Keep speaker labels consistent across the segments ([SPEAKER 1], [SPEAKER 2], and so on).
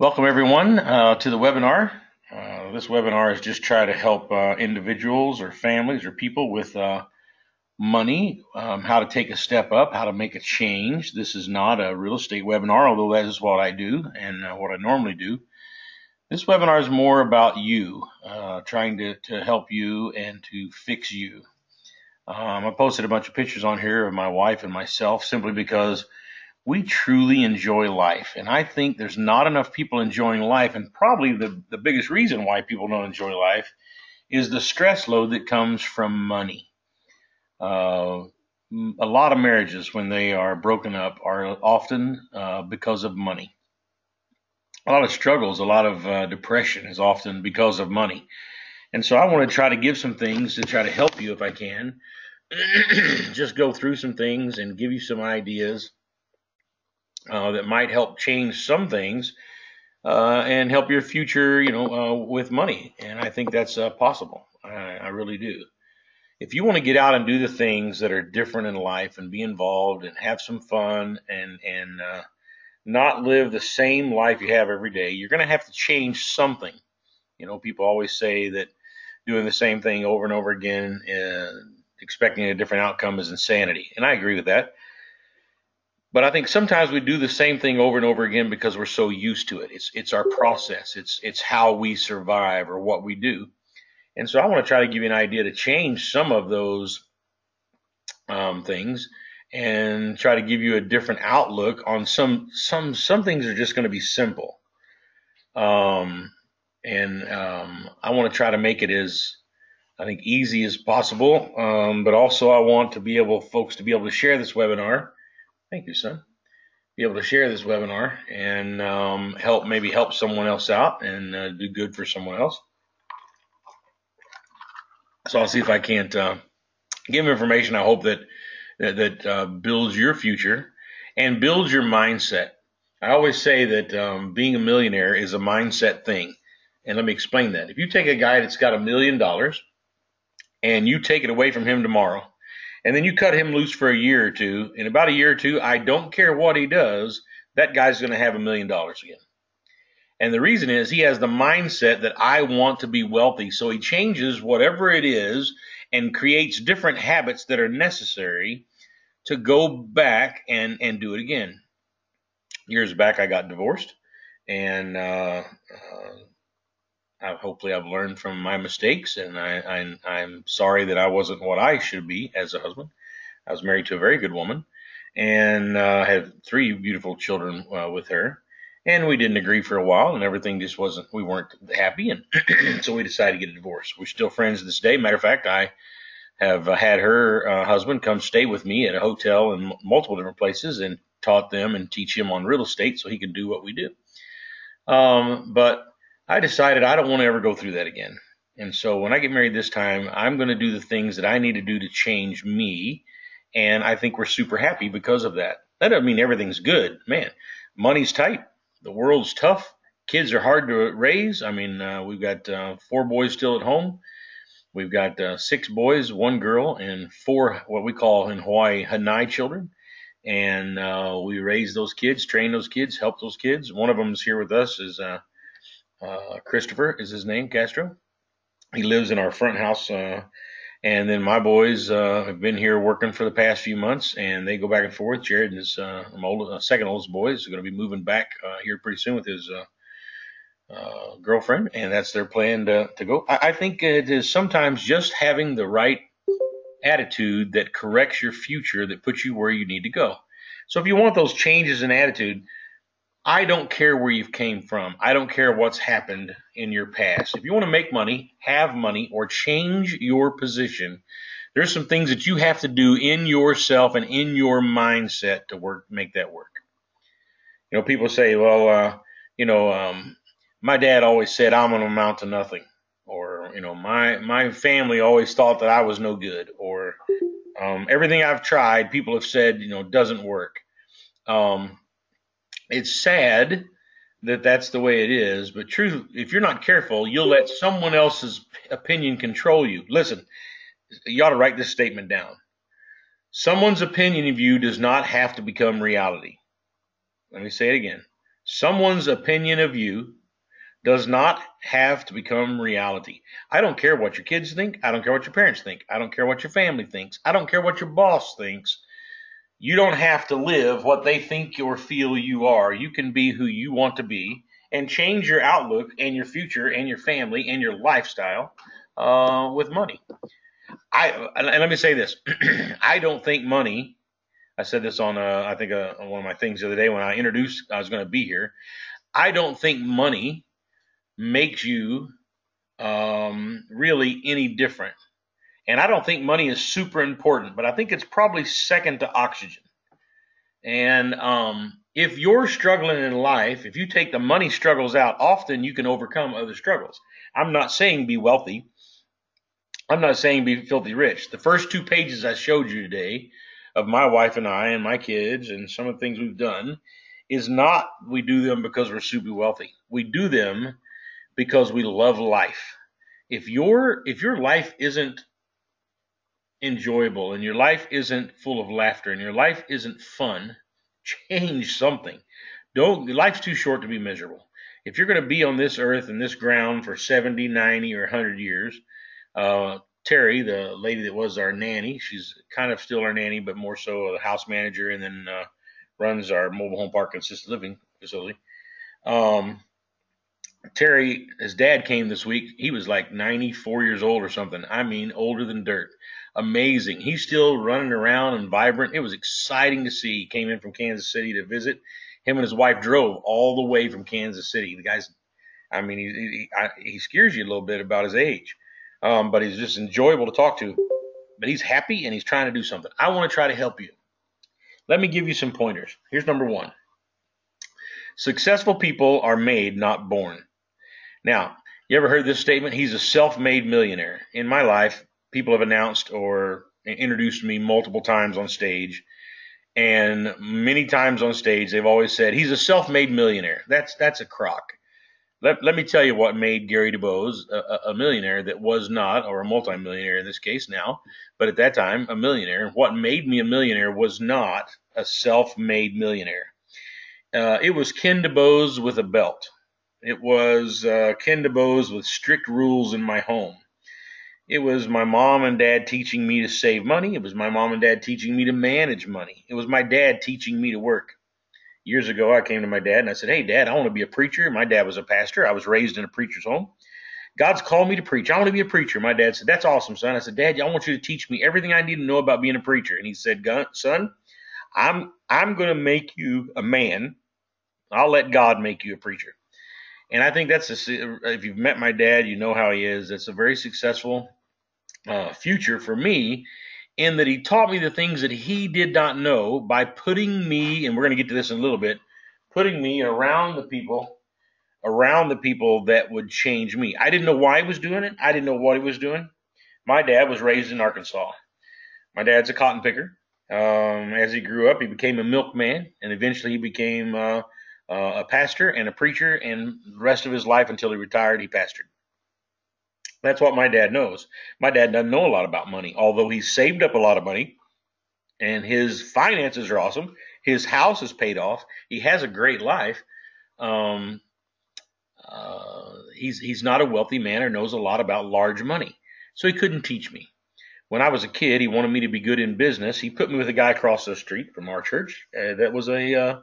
[SPEAKER 1] Welcome everyone uh, to the webinar. Uh, this webinar is just try to help uh, individuals or families or people with uh, money, um, how to take a step up, how to make a change. This is not a real estate webinar, although that is what I do and uh, what I normally do. This webinar is more about you, uh, trying to, to help you and to fix you. Um, I posted a bunch of pictures on here of my wife and myself simply because we truly enjoy life. And I think there's not enough people enjoying life. And probably the, the biggest reason why people don't enjoy life is the stress load that comes from money. Uh, a lot of marriages, when they are broken up, are often uh, because of money. A lot of struggles, a lot of uh, depression is often because of money. And so I want to try to give some things to try to help you if I can. Just go through some things and give you some ideas uh, that might help change some things uh, and help your future, you know, uh, with money. And I think that's uh, possible. I, I, really do. If you want to get out and do the things that are different in life and be involved and have some fun and and uh, not live the same life you have every day, you're going to have to change something. You know, people always say that doing the same thing over and over again and expecting a different outcome is insanity, and I agree with that. But I think sometimes we do the same thing over and over again because we're so used to it. It's it's our process. It's it's how we survive or what we do. And so I want to try to give you an idea to change some of those um, things and try to give you a different outlook on some some some things are just going to be simple. Um, and um, I want to try to make it as I think easy as possible. Um, but also I want to be able folks to be able to share this webinar Thank you, son. Be able to share this webinar and um, help maybe help someone else out and uh, do good for someone else. So I'll see if I can't uh, give information. I hope that that, that uh, builds your future and builds your mindset. I always say that um, being a millionaire is a mindset thing, and let me explain that. If you take a guy that's got a million dollars and you take it away from him tomorrow, and then you cut him loose for a year or two. In about a year or two, I don't care what he does, that guy's going to have a million dollars again. And the reason is he has the mindset that I want to be wealthy. So he changes whatever it is and creates different habits that are necessary to go back and, and do it again. Years back, I got divorced and uh, uh, I, hopefully I've learned from my mistakes, and I, I, am sorry that I wasn't what I should be as a husband. I was married to a very good woman, and uh, had three beautiful children uh, with her. And we didn't agree for a while, and everything just wasn't. We weren't happy, and so we decided to get a divorce. We're still friends to this day. Matter of fact, I have uh, had her uh, husband come stay with me at a hotel in multiple different places, and taught them and teach him on real estate so he can do what we do. Um, but I decided I don't want to ever go through that again. And so when I get married this time, I'm going to do the things that I need to do to change me. And I think we're super happy because of that. That doesn't mean everything's good. Man, money's tight. The world's tough. Kids are hard to raise. I mean, uh, we've got uh, four boys still at home. We've got uh, six boys, one girl, and four what we call in Hawaii Hanai children. And uh, we raise those kids, train those kids, help those kids. One of them is here with us is uh, uh, Christopher is his name, Castro. He lives in our front house. Uh, and then my boys uh, have been here working for the past few months, and they go back and forth. Jared is uh, my old, uh, second oldest boy is going to be moving back uh, here pretty soon with his uh, uh, girlfriend, and that's their plan to, to go. I, I think it is sometimes just having the right attitude that corrects your future that puts you where you need to go. So if you want those changes in attitude, I don't care where you've came from. I don't care what's happened in your past. If you want to make money, have money, or change your position, there's some things that you have to do in yourself and in your mindset to work, make that work. You know, people say, well, uh, you know, um, my dad always said I'm going to amount to nothing, or you know, my my family always thought that I was no good, or um, everything I've tried, people have said, you know, doesn't work. Um, it's sad that that's the way it is, but truth, if you're not careful, you'll let someone else's opinion control you. Listen, you ought to write this statement down. Someone's opinion of you does not have to become reality. Let me say it again. Someone's opinion of you does not have to become reality. I don't care what your kids think. I don't care what your parents think. I don't care what your family thinks. I don't care what your boss thinks. You don't have to live what they think or feel you are. You can be who you want to be and change your outlook and your future and your family and your lifestyle uh, with money. I and let me say this: I don't think money. I said this on uh, I think uh, on one of my things the other day when I introduced I was going to be here. I don't think money makes you um, really any different, and I don't think money is super important, but I think it's probably second to oxygen. And um, if you're struggling in life, if you take the money struggles out, often you can overcome other struggles. I'm not saying be wealthy. I'm not saying be filthy rich. The first two pages I showed you today of my wife and I and my kids and some of the things we've done is not we do them because we're super wealthy. We do them because we love life. If your if your life isn't enjoyable and your life isn't full of laughter and your life isn't fun, change something. Don't life's too short to be miserable. If you're going to be on this earth and this ground for 70, 90 or 100 years, uh, Terry, the lady that was our nanny, she's kind of still our nanny, but more so a house manager, and then uh, runs our mobile home park and assisted living facility. Um, Terry, his dad came this week. He was like 94 years old or something. I mean, older than dirt. Amazing. He's still running around and vibrant. It was exciting to see. He came in from Kansas City to visit. Him and his wife drove all the way from Kansas City. The guy's, I mean, he he, he scares you a little bit about his age um, but he's just enjoyable to talk to. But he's happy and he's trying to do something. I want to try to help you. Let me give you some pointers. Here's number one Successful people are made, not born. Now, you ever heard this statement? He's a self made millionaire. In my life, people have announced or introduced me multiple times on stage. And many times on stage, they've always said, he's a self made millionaire. That's, that's a crock. Let, let me tell you what made Gary DuBose a, a millionaire that was not, or a multimillionaire in this case now, but at that time, a millionaire. What made me a millionaire was not a self made millionaire. Uh, it was Ken DuBose with a belt. It was uh, Ken DuBose with strict rules in my home. It was my mom and dad teaching me to save money. It was my mom and dad teaching me to manage money. It was my dad teaching me to work years ago, I came to my dad and I said, Hey, dad, I want to be a preacher. My dad was a pastor. I was raised in a preacher's home. God's called me to preach. I want to be a preacher. My dad said, That's awesome, son. I said, Dad, I want you to teach me everything I need to know about being a preacher. And he said, Son, I'm I'm going to make you a man. I'll let God make you a preacher. And I think that's a, if you've met my dad, you know how he is. It's a very successful uh, future for me in that he taught me the things that he did not know by putting me, and we're going to get to this in a little bit, putting me around the people, around the people that would change me. I didn't know why he was doing it. I didn't know what he was doing. My dad was raised in Arkansas. My dad's a cotton picker. Um, as he grew up, he became a milkman, and eventually he became uh, uh, a pastor and a preacher. And the rest of his life, until he retired, he pastored. That's what my dad knows. My dad doesn't know a lot about money, although he's saved up a lot of money and his finances are awesome. His house is paid off. He has a great life. Um, uh, he's he's not a wealthy man or knows a lot about large money, so he couldn't teach me. When I was a kid, he wanted me to be good in business. He put me with a guy across the street from our church uh, that was a uh,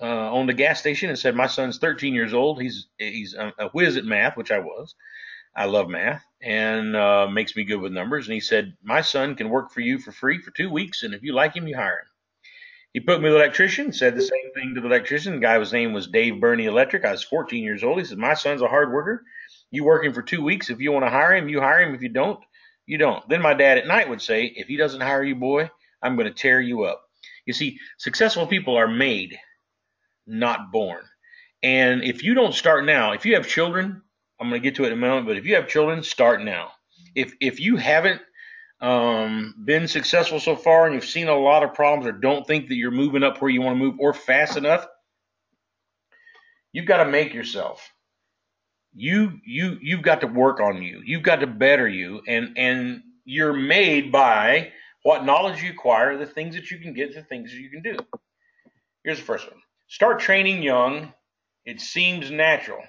[SPEAKER 1] uh, owned a gas station and said, "My son's 13 years old. He's he's a, a whiz at math, which I was." I love math and uh, makes me good with numbers. And he said, My son can work for you for free for two weeks, and if you like him, you hire him. He put me with the electrician, said the same thing to the electrician. The guy's name was Dave Burney Electric. I was 14 years old. He said, My son's a hard worker. You work him for two weeks. If you want to hire him, you hire him. If you don't, you don't. Then my dad at night would say, If he doesn't hire you, boy, I'm going to tear you up. You see, successful people are made, not born. And if you don't start now, if you have children, I'm going to get to it in a moment, but if you have children, start now. If if you haven't um, been successful so far and you've seen a lot of problems or don't think that you're moving up where you want to move or fast enough, you've got to make yourself. You you you've got to work on you. You've got to better you, and and you're made by what knowledge you acquire, the things that you can get, the things that you can do. Here's the first one. start training young. It seems natural.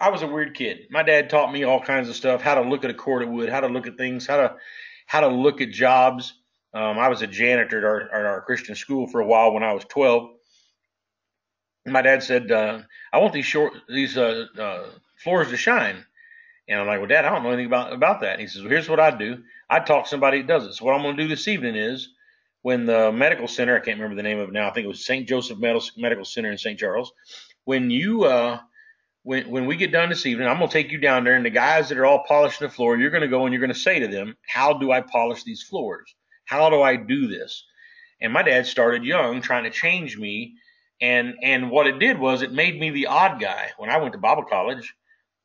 [SPEAKER 1] I was a weird kid. My dad taught me all kinds of stuff, how to look at a cord of wood, how to look at things, how to how to look at jobs. Um, I was a janitor at our, at our Christian school for a while when I was 12. My dad said, uh, "I want these short these uh, uh, floors to shine." And I'm like, "Well, Dad, I don't know anything about about that." And he says, "Well, here's what I do. I talk to somebody that does it. So what I'm going to do this evening is." When the medical center, I can't remember the name of it now. I think it was St. Joseph Medical Center in St. Charles. When you uh, when when we get done this evening, I'm gonna take you down there, and the guys that are all polishing the floor, you're gonna go and you're gonna say to them, "How do I polish these floors? How do I do this?" And my dad started young, trying to change me, and and what it did was it made me the odd guy. When I went to Bible college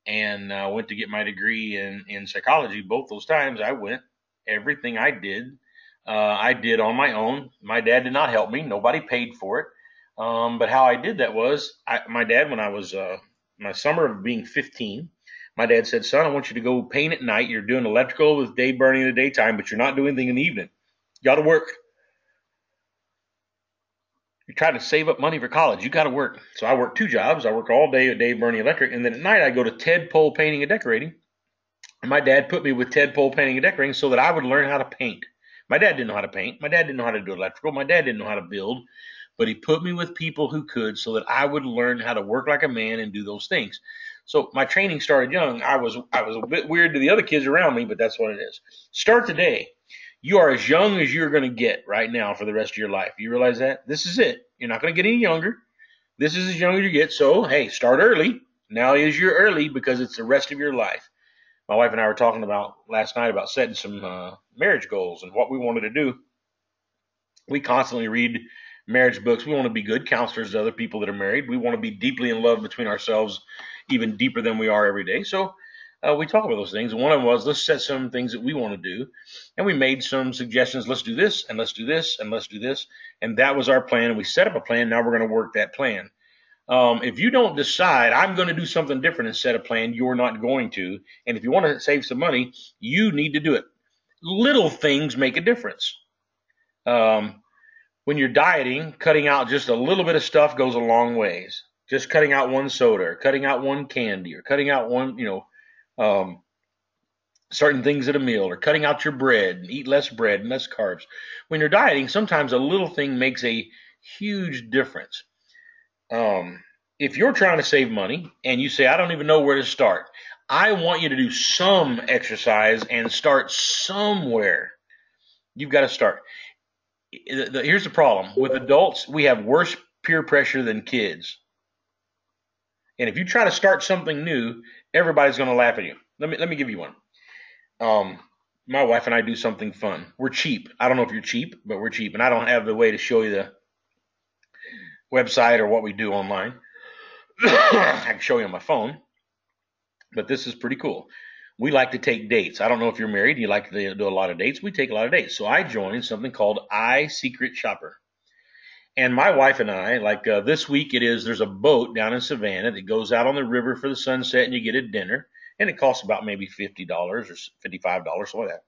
[SPEAKER 1] and uh, went to get my degree in in psychology, both those times I went, everything I did, uh, I did on my own. My dad did not help me; nobody paid for it. Um, but how I did that was, I, my dad, when I was uh, my summer of being 15, my dad said, son, I want you to go paint at night. You're doing electrical with Dave Burney in the daytime, but you're not doing anything in the evening. You got to work. You're trying to save up money for college. You got to work. So I worked two jobs. I worked all day at Dave Burney Electric, and then at night I go to Ted Pole Painting and Decorating. And my dad put me with Ted Pole Painting and Decorating so that I would learn how to paint. My dad didn't know how to paint. My dad didn't know how to do electrical. My dad didn't know how to build but he put me with people who could so that I would learn how to work like a man and do those things. So my training started young. I was I was a bit weird to the other kids around me, but that's what it is. Start today. You are as young as you're going to get right now for the rest of your life. You realize that? This is it. You're not going to get any younger. This is as young as you get. So, hey, start early. Now is your early because it's the rest of your life. My wife and I were talking about last night about setting some uh, marriage goals and what we wanted to do. We constantly read marriage books. We want to be good counselors to other people that are married. We want to be deeply in love between ourselves, even deeper than we are every day. So uh, we talk about those things. One of them was let's set some things that we want to do, and we made some suggestions. Let's do this, and let's do this, and let's do this, and that was our plan. And we set up a plan. Now we're going to work that plan. Um, if you don't decide I'm going to do something different and set a plan, you're not going to. And if you want to save some money, you need to do it. Little things make a difference. Um, when you're dieting, cutting out just a little bit of stuff goes a long ways. Just cutting out one soda, or cutting out one candy, or cutting out one, you know, um, certain things at a meal, or cutting out your bread and eat less bread and less carbs. When you're dieting, sometimes a little thing makes a huge difference. Um, if you're trying to save money and you say, I don't even know where to start, I want you to do some exercise and start somewhere. You've got to start here's the problem. With adults we have worse peer pressure than kids. And if you try to start something new everybody's going to laugh at you. Let me let me give you one. Um my wife and i do something fun. We're cheap. I don't know if you're cheap but we're cheap. And i don't have the way to show you the website or what we do online. I can show you on my phone but this is pretty cool we like to take dates. I don't know if you're married, you like to do a lot of dates. We take a lot of dates. So I joined something called I Secret Shopper. And my wife and I, like uh, this week, it is there's a boat down in Savannah that goes out on the river for the sunset, and you get a dinner, and it costs about maybe fifty dollars or fifty-five dollars, something like that.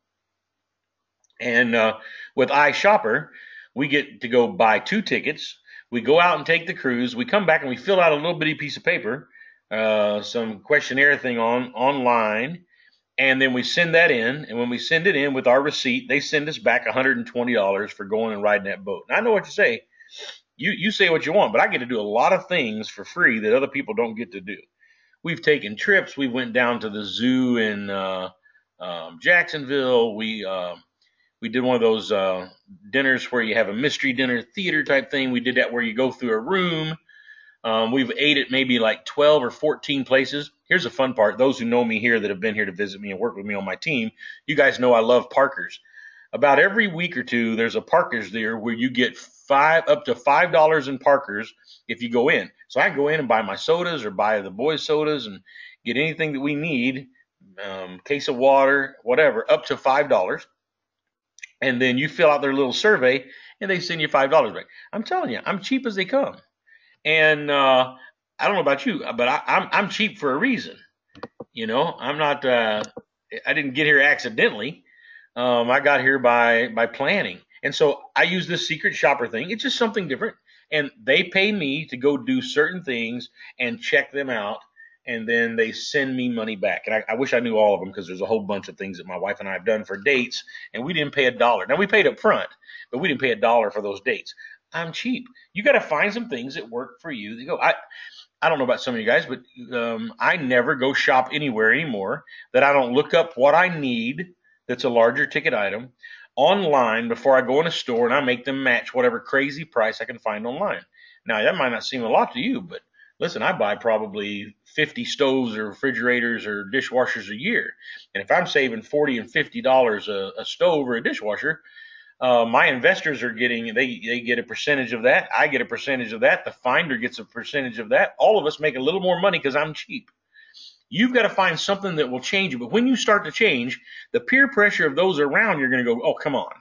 [SPEAKER 1] And uh, with iShopper, we get to go buy two tickets. We go out and take the cruise. We come back and we fill out a little bitty piece of paper, uh, some questionnaire thing on online, and then we send that in. And when we send it in with our receipt, they send us back $120 for going and riding that boat. And I know what you say. You you say what you want, but I get to do a lot of things for free that other people don't get to do. We've taken trips. We went down to the zoo in uh, um, Jacksonville. We uh, we did one of those uh, dinners where you have a mystery dinner theater type thing. We did that where you go through a room um, we've ate at maybe like 12 or 14 places. Here's the fun part. Those who know me here that have been here to visit me and work with me on my team, you guys know I love Parker's. About every week or two, there's a Parker's there where you get five up to five dollars in Parker's if you go in. So I go in and buy my sodas or buy the boys' sodas and get anything that we need, um, case of water, whatever, up to five dollars. And then you fill out their little survey and they send you five dollars back. I'm telling you, I'm cheap as they come. And uh, I don't know about you, but I, am I'm, I'm cheap for a reason. You know, I'm not. Uh, I didn't get here accidentally. Um, I got here by by planning, and so I use this secret shopper thing. It's just something different. And they pay me to go do certain things and check them out. And then they send me money back. And I, I wish I knew all of them because there's a whole bunch of things that my wife and I have done for dates, and we didn't pay a dollar. Now we paid up front, but we didn't pay a dollar for those dates. I'm cheap. You got to find some things that work for you. That go. I I don't know about some of you guys, but um, I never go shop anywhere anymore that I don't look up what I need that's a larger ticket item online before I go in a store and I make them match whatever crazy price I can find online. Now, that might not seem a lot to you, but listen, I buy probably 50 stoves or refrigerators or dishwashers a year. And if I'm saving 40 and $50 a, a stove or a dishwasher, uh, my investors are getting they they get a percentage of that. I get a percentage of that. The finder gets a percentage of that. All of us make a little more money because I'm cheap. You've got to find something that will change you. But when you start to change, the peer pressure of those around you're going to go, oh come on,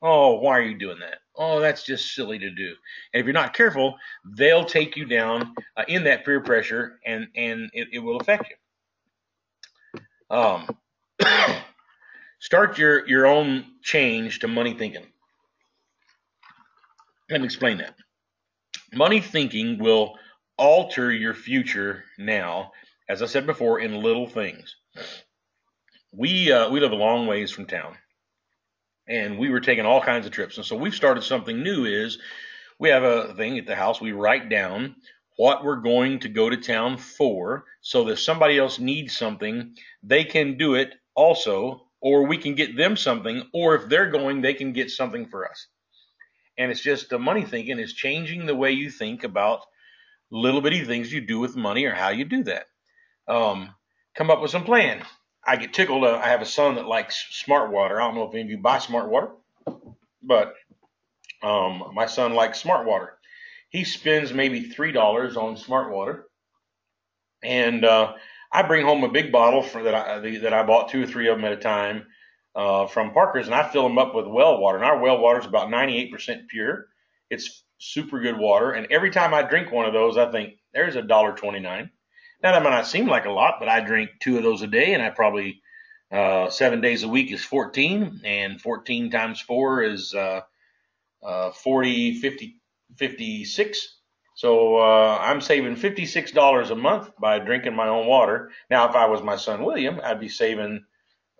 [SPEAKER 1] oh why are you doing that? Oh that's just silly to do. And if you're not careful, they'll take you down uh, in that peer pressure, and and it, it will affect you. Um. Start your, your own change to money thinking. Let me explain that. Money thinking will alter your future now, as I said before, in little things. We uh, we live a long ways from town, and we were taking all kinds of trips, and so we've started something new. Is we have a thing at the house. We write down what we're going to go to town for, so that if somebody else needs something, they can do it also or we can get them something, or if they're going, they can get something for us. And it's just the money thinking is changing the way you think about little bitty things you do with money or how you do that. Um, come up with some plan. I get tickled. Uh, I have a son that likes smart water. I don't know if any of you buy smart water, but um, my son likes smart water. He spends maybe three dollars on smart water, and uh, I bring home a big bottle for that I that I bought two or three of them at a time uh, from Parker's, and I fill them up with well water. And our well water is about 98% pure. It's super good water, and every time I drink one of those, I think there's a dollar twenty-nine. Now that might not seem like a lot, but I drink two of those a day, and I probably uh, seven days a week is 14, and 14 times four is uh, uh, 40, 50, 56. So uh, I'm saving $56 a month by drinking my own water. Now, if I was my son William, I'd be saving,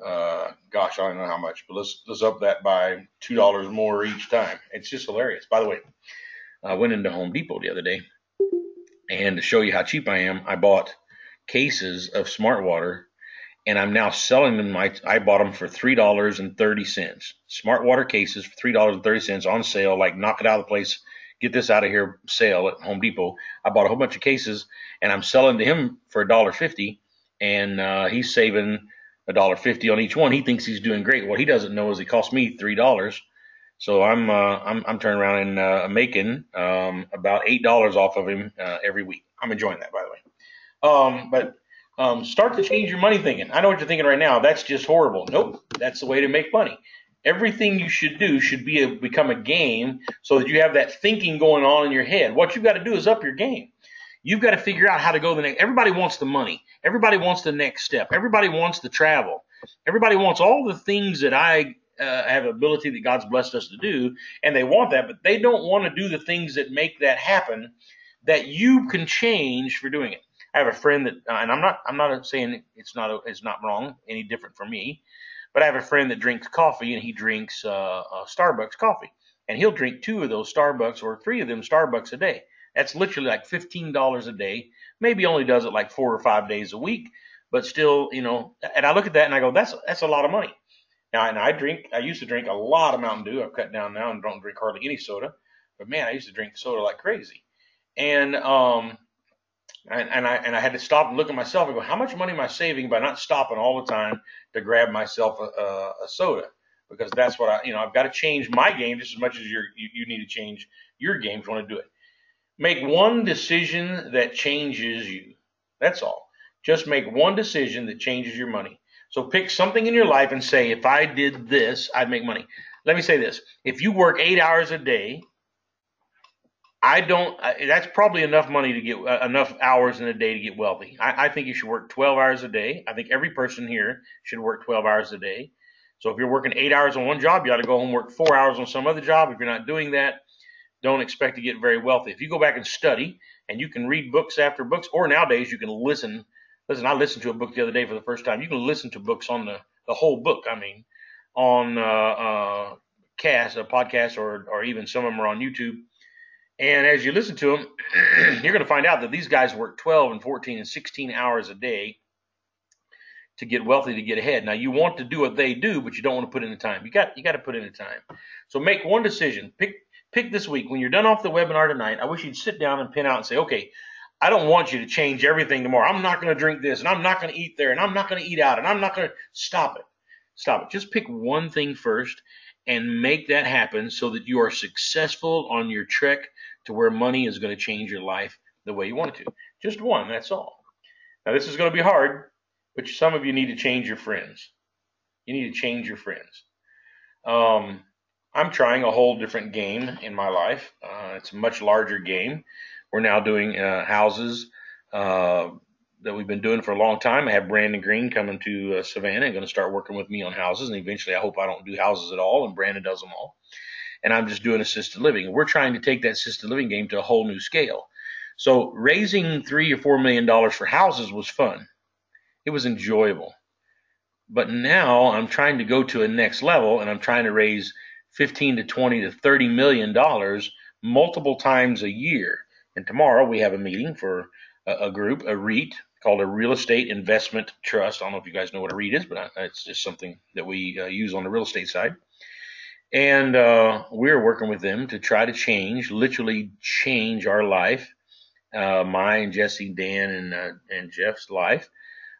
[SPEAKER 1] uh, gosh, I don't know how much, but let's let's up that by two dollars more each time. It's just hilarious. By the way, I went into Home Depot the other day, and to show you how cheap I am, I bought cases of Smart Water, and I'm now selling them. My I bought them for three dollars and thirty cents. Smart Water cases for three dollars and thirty cents on sale. Like knock it out of the place get this out of here sale at Home Depot. I bought a whole bunch of cases and I'm selling to him for a dollar fifty, and uh, he's saving a dollar fifty on each one. He thinks he's doing great. What he doesn't know is it cost me three dollars. So I'm uh, I'm I'm turning around and uh, making um, about eight dollars off of him uh, every week. I'm enjoying that, by the way. Um, but um, start to change your money thinking. I know what you're thinking right now. That's just horrible. Nope, that's the way to make money everything you should do should be a, become a game so that you have that thinking going on in your head. What you've got to do is up your game. You've got to figure out how to go the next. Everybody wants the money. Everybody wants the next step. Everybody wants the travel. Everybody wants all the things that I uh, have ability that God's blessed us to do, and they want that, but they don't want to do the things that make that happen that you can change for doing it. I have a friend that, uh, and I'm not, I'm not saying it's not, it's not wrong, any different for me. But I have a friend that drinks coffee and he drinks uh, uh, Starbucks coffee. And he'll drink two of those Starbucks or three of them Starbucks a day. That's literally like $15 a day. Maybe only does it like four or five days a week, but still, you know, and I look at that and I go, that's, that's a lot of money. Now, and I drink, I used to drink a lot of Mountain Dew. I've cut down now and don't drink hardly any soda. But man, I used to drink soda like crazy. And, um, and, and I and I had to stop and look at myself and go, how much money am I saving by not stopping all the time to grab myself a, a, a soda? Because that's what I, you know, I've got to change my game just as much as you you need to change your game if you want to do it. Make one decision that changes you. That's all. Just make one decision that changes your money. So pick something in your life and say, if I did this, I'd make money. Let me say this: if you work eight hours a day I don't. That's probably enough money to get uh, enough hours in a day to get wealthy. I, I, think you should work 12 hours a day. I think every person here should work 12 hours a day. So if you're working eight hours on one job, you ought to go home work four hours on some other job. If you're not doing that, don't expect to get very wealthy. If you go back and study and you can read books after books, or nowadays you can listen. Listen, I listened to a book the other day for the first time. You can listen to books on the, the whole book. I mean, on uh, uh, cast, a podcast, or or even some of them are on YouTube. And as you listen to them, you're going to find out that these guys work 12 and 14 and 16 hours a day to get wealthy to get ahead. Now you want to do what they do, but you don't want to put in the time. You got you got to put in the time. So make one decision. Pick pick this week when you're done off the webinar tonight. I wish you'd sit down and pin out and say, okay, I don't want you to change everything tomorrow. I'm not going to drink this, and I'm not going to eat there, and I'm not going to eat out, and I'm not going to stop it. Stop it. Just pick one thing first and make that happen so that you are successful on your trek to where money is going to change your life the way you want it to. Just one, that's all. Now, this is going to be hard, but some of you need to change your friends. You need to change your friends. Um, I'm trying a whole different game in my life. Uh, it's a much larger game. We're now doing uh, houses uh, that we've been doing for a long time. I have Brandon Green coming to uh, Savannah and going to start working with me on houses. And eventually, I hope I don't do houses at all, and Brandon does them all. And I'm just doing assisted living. And we're trying to take that assisted living game to a whole new scale. So raising three or four million dollars for houses was fun. It was enjoyable. But now I'm trying to go to a next level, and I'm trying to raise 15 to 20 to 30 million dollars multiple times a year. And tomorrow we have a meeting for a, a group, a REIT, called a real estate investment trust. I don't know if you guys know what a REIT is, but it's just something that we uh, use on the real estate side. And uh, we're working with them to try to change, literally change our life, uh, my and Jesse, Dan, and uh, and Jeff's life,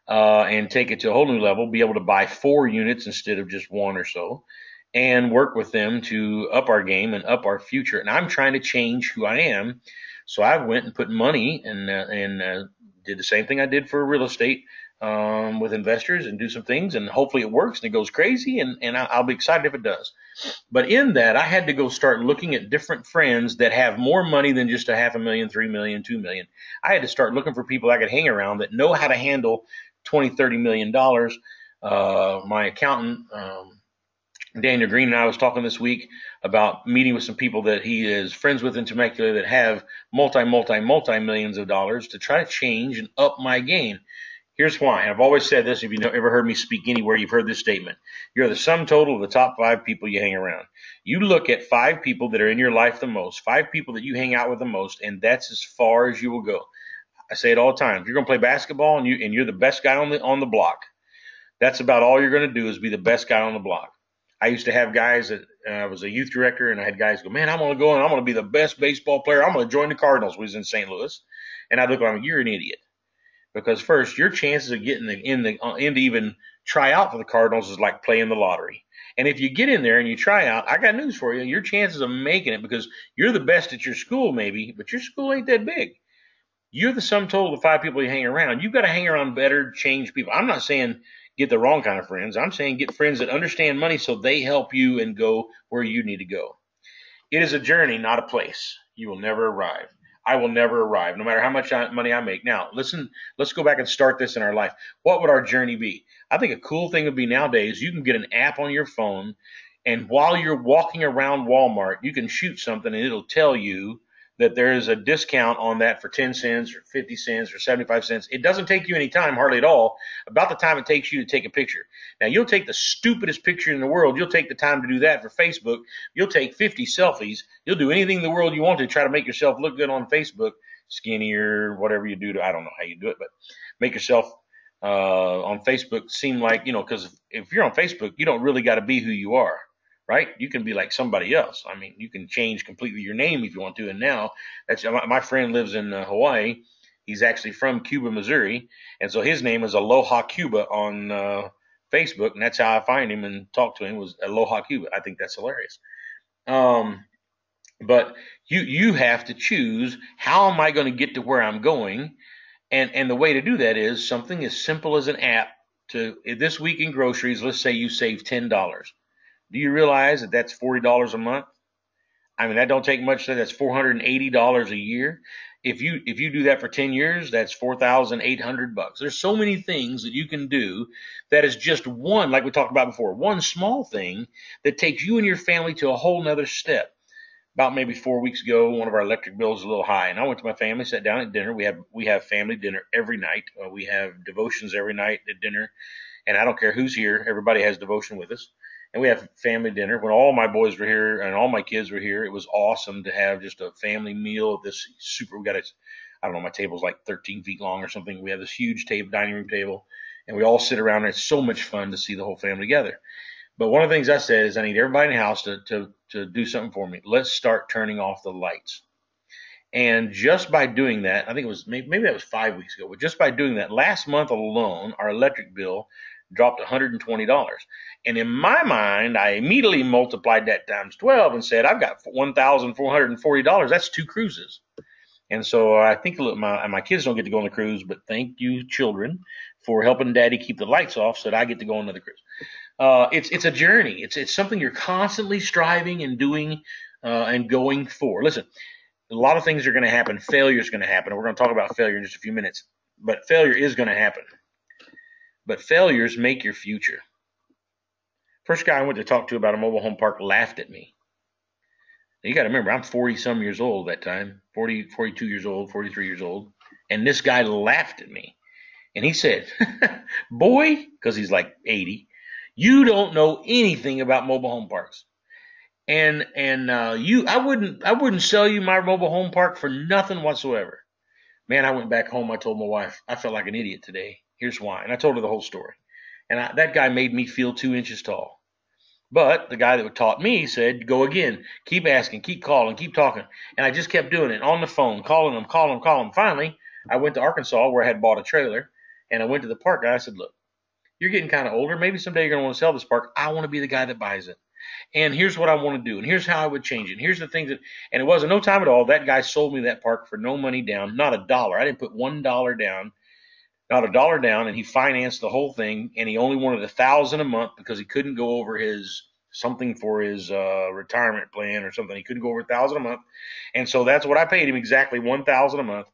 [SPEAKER 1] uh, and take it to a whole new level. Be able to buy four units instead of just one or so, and work with them to up our game and up our future. And I'm trying to change who I am. So I went and put money and uh, and did the same thing I did for real estate um, with investors and do some things, and hopefully it works and it goes crazy, and, and I'll be excited if it does. But in that, I had to go start looking at different friends that have more money than just a half a million, three million, two million. I had to start looking for people I could hang around that know how to handle 20, 30 million dollars. Uh, my accountant, um, Daniel Green and I was talking this week about meeting with some people that he is friends with in Temecula that have multi, multi, multi millions of dollars to try to change and up my game. Here's why. I've always said this. If you've ever heard me speak anywhere, you've heard this statement. You're the sum total of the top five people you hang around. You look at five people that are in your life the most, five people that you hang out with the most, and that's as far as you will go. I say it all the time. If you're going to play basketball and you and you're the best guy on the on the block, that's about all you're going to do is be the best guy on the block. I used to have guys that uh, I was a youth director, and I had guys go, "Man, I'm going to go and I'm going to be the best baseball player. I'm going to join the Cardinals." We was in St. Louis, and I'd look at him, "You're an idiot," because first, your chances of getting the, in the uh, in to even try out for the Cardinals is like playing the lottery. And if you get in there and you try out, I got news for you. Your chances of making it because you're the best at your school, maybe, but your school ain't that big. You're the sum total of the five people you hang around. You've got to hang around better, change people. I'm not saying get the wrong kind of friends. I'm saying get friends that understand money so they help you and go where you need to go. It is a journey, not a place. You will never arrive. I will never arrive, no matter how much money I make. Now, listen, let's go back and start this in our life. What would our journey be? I think a cool thing would be nowadays you can get an app on your phone, and while you're walking around Walmart, you can shoot something and it'll tell you that there is a discount on that for 10 cents or 50 cents or 75 cents. It doesn't take you any time, hardly at all, about the time it takes you to take a picture. Now, you'll take the stupidest picture in the world. You'll take the time to do that for Facebook. You'll take 50 selfies. You'll do anything in the world you want to try to make yourself look good on Facebook, skinnier, whatever you do to, I don't know how you do it, but make yourself uh, on Facebook seem like, you know, because if you're on Facebook, you don't really got to be who you are right? You can be like somebody else. I mean, you can change completely your name if you want to. And now, that's my friend lives in uh, Hawaii. He's actually from Cuba, Missouri, and so his name is Aloha Cuba on uh, Facebook, and that's how I find him and talk to him was Aloha Cuba. I think that's hilarious. Um, but you you have to choose how am I going to get to where I'm going, and and the way to do that is something as simple as an app. To this week in groceries, let's say you save ten dollars do you realize that that's $40 a month? I mean, that don't take much. That's $480 a year. If you if you do that for 10 years, that's 4,800 bucks. There's so many things that you can do that is just one, like we talked about before, one small thing that takes you and your family to a whole nother step. about maybe four weeks ago, one of our electric bills was a little high, and I went to my family, sat down at dinner. We have we have family dinner every night. Uh, we have devotions every night at dinner, and I don't care who's here. Everybody has devotion with us, and we have family dinner. When all my boys were here and all my kids were here, it was awesome to have just a family meal. This super, we got a, I don't know, my table's like 13 feet long or something. We have this huge table, dining room table, and we all sit around. And it's so much fun to see the whole family together. But one of the things I said is I need everybody in the house to, to, to do something for me. Let's start turning off the lights. And just by doing that, I think it was maybe, maybe that was five weeks ago, but just by doing that, last month alone, our electric bill dropped $120. And in my mind, I immediately multiplied that times 12 and said, I've got $1,440. That's two cruises. And so I think my, my kids don't get to go on the cruise, but thank you, children, for helping daddy keep the lights off so that I get to go on another cruise. Uh, it's it's a journey. It's it's something you're constantly striving and doing uh, and going for. Listen, a lot of things are going to happen. Failure is going to happen. We're going to talk about failure in just a few minutes. But failure is going to happen. But failures make your future. First guy I went to talk to about a mobile home park laughed at me. Now you got to remember, I'm 40 some years old that time, 40, 42 years old, 43 years old. And this guy laughed at me. And he said, Boy, because he's like 80, you don't know anything about mobile home parks. And and uh, you, I wouldn't I wouldn't sell you my mobile home park for nothing whatsoever. Man, I went back home. I told my wife I felt like an idiot today. Here's why, and I told her the whole story. And I, that guy made me feel two inches tall. But the guy that taught me said, go again, keep asking, keep calling, keep talking. And I just kept doing it on the phone, calling them, calling them, calling them. Finally, I went to Arkansas where I had bought a trailer and I went to the park and I said, look, you're getting kind of older. Maybe someday you're going to want to sell this park. I want to be the guy that buys it. And here's what I want to do. And here's how I would change it. And here's the things that, and it wasn't no time at all. That guy sold me that park for no money down, not a dollar. I didn't put one dollar down, not a dollar down. And he financed the whole thing. And he only wanted a thousand a month because he couldn't go over his something for his uh, retirement plan or something. He couldn't go over a thousand a month. And so that's what I paid him exactly one thousand a month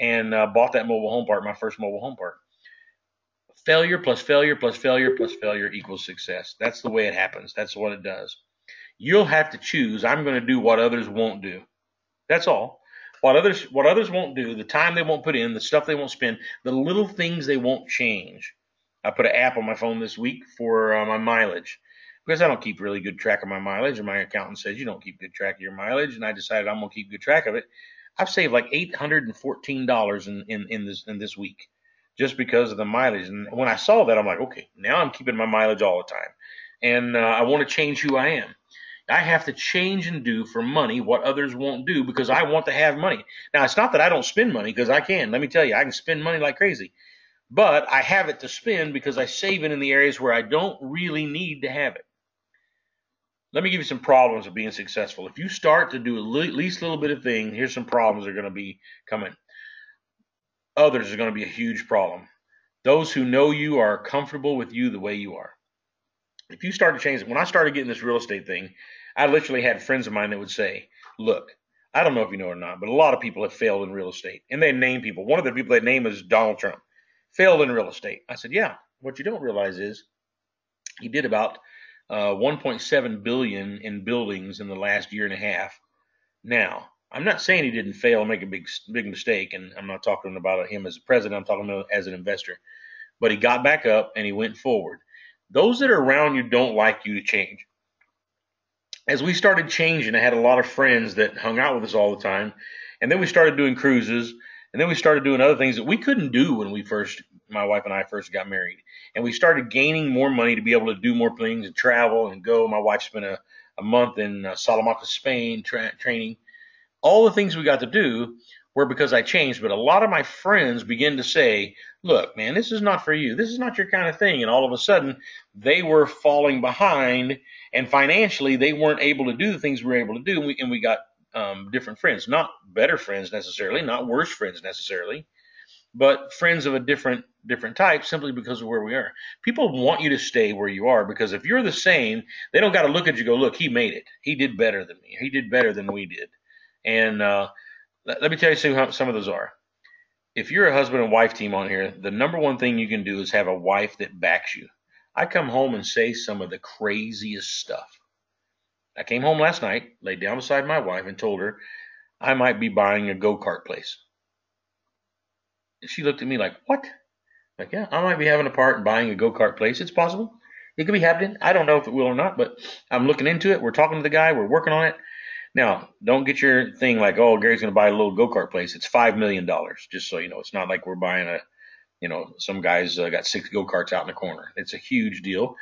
[SPEAKER 1] and uh, bought that mobile home park, my first mobile home park failure plus failure plus failure plus failure equals success. That's the way it happens. That's what it does. You'll have to choose. I'm going to do what others won't do. That's all. What others what others won't do, the time they won't put in, the stuff they won't spend, the little things they won't change. I put an app on my phone this week for uh, my mileage because I don't keep really good track of my mileage, and my accountant says you don't keep good track of your mileage, and I decided I'm gonna keep good track of it. I've saved like eight hundred and fourteen dollars in, in in this in this week just because of the mileage. And when I saw that, I'm like, okay, now I'm keeping my mileage all the time. And uh, I want to change who I am. I have to change and do for money what others won't do because I want to have money. Now, it's not that I don't spend money because I can. Let me tell you, I can spend money like crazy. But I have it to spend because I save it in the areas where I don't really need to have it. Let me give you some problems of being successful. If you start to do at least a little bit of thing, here's some problems that are going to be coming others are going to be a huge problem. Those who know you are comfortable with you the way you are. If you start to change when I started getting this real estate thing, I literally had friends of mine that would say, Look, I don't know if you know or not, but a lot of people have failed in real estate. And they name people. One of the people they name is Donald Trump. Failed in real estate. I said, Yeah. What you don't realize is he did about uh, 1.7 billion in buildings in the last year and a half. Now, I'm not saying he didn't fail, make a big big mistake, and I'm not talking about him as a president. I'm talking about as an investor. But he got back up and he went forward. Those that are around you don't like you to change. As we started changing, I had a lot of friends that hung out with us all the time, and then we started doing cruises, and then we started doing other things that we couldn't do when we first, my wife and I first got married, and we started gaining more money to be able to do more things and travel and go. My wife spent a, a month in uh, Salamanca, Spain, tra- training all the things we got to do were because I changed. But a lot of my friends began to say, look, man, this is not for you. This is not your kind of thing. And all of a sudden, they were falling behind, and financially, they weren't able to do the things we were able to do. And we, and we got um, different friends, not better friends necessarily, not worse friends necessarily, but friends of a different different type simply because of where we are. People want you to stay where you are because if you're the same, they don't got to look at you go, look, he made it. He did better than me. He did better than we did. And uh, let, let me tell you some, some of those are. If you're a husband and wife team on here, the number one thing you can do is have a wife that backs you. I come home and say some of the craziest stuff. I came home last night, laid down beside my wife, and told her I might be buying a go kart place. She looked at me like, What? Like, yeah, I might be having a part in buying a go kart place. It's possible. It could be happening. I don't know if it will or not, but I'm looking into it. We're talking to the guy. We're working on it. Now, don't get your thing like, oh, Gary's going to buy a little go kart place. It's five million dollars, just so you know. It's not like we're buying a, you know, some guys uh, got six go karts out in the corner. It's a huge deal,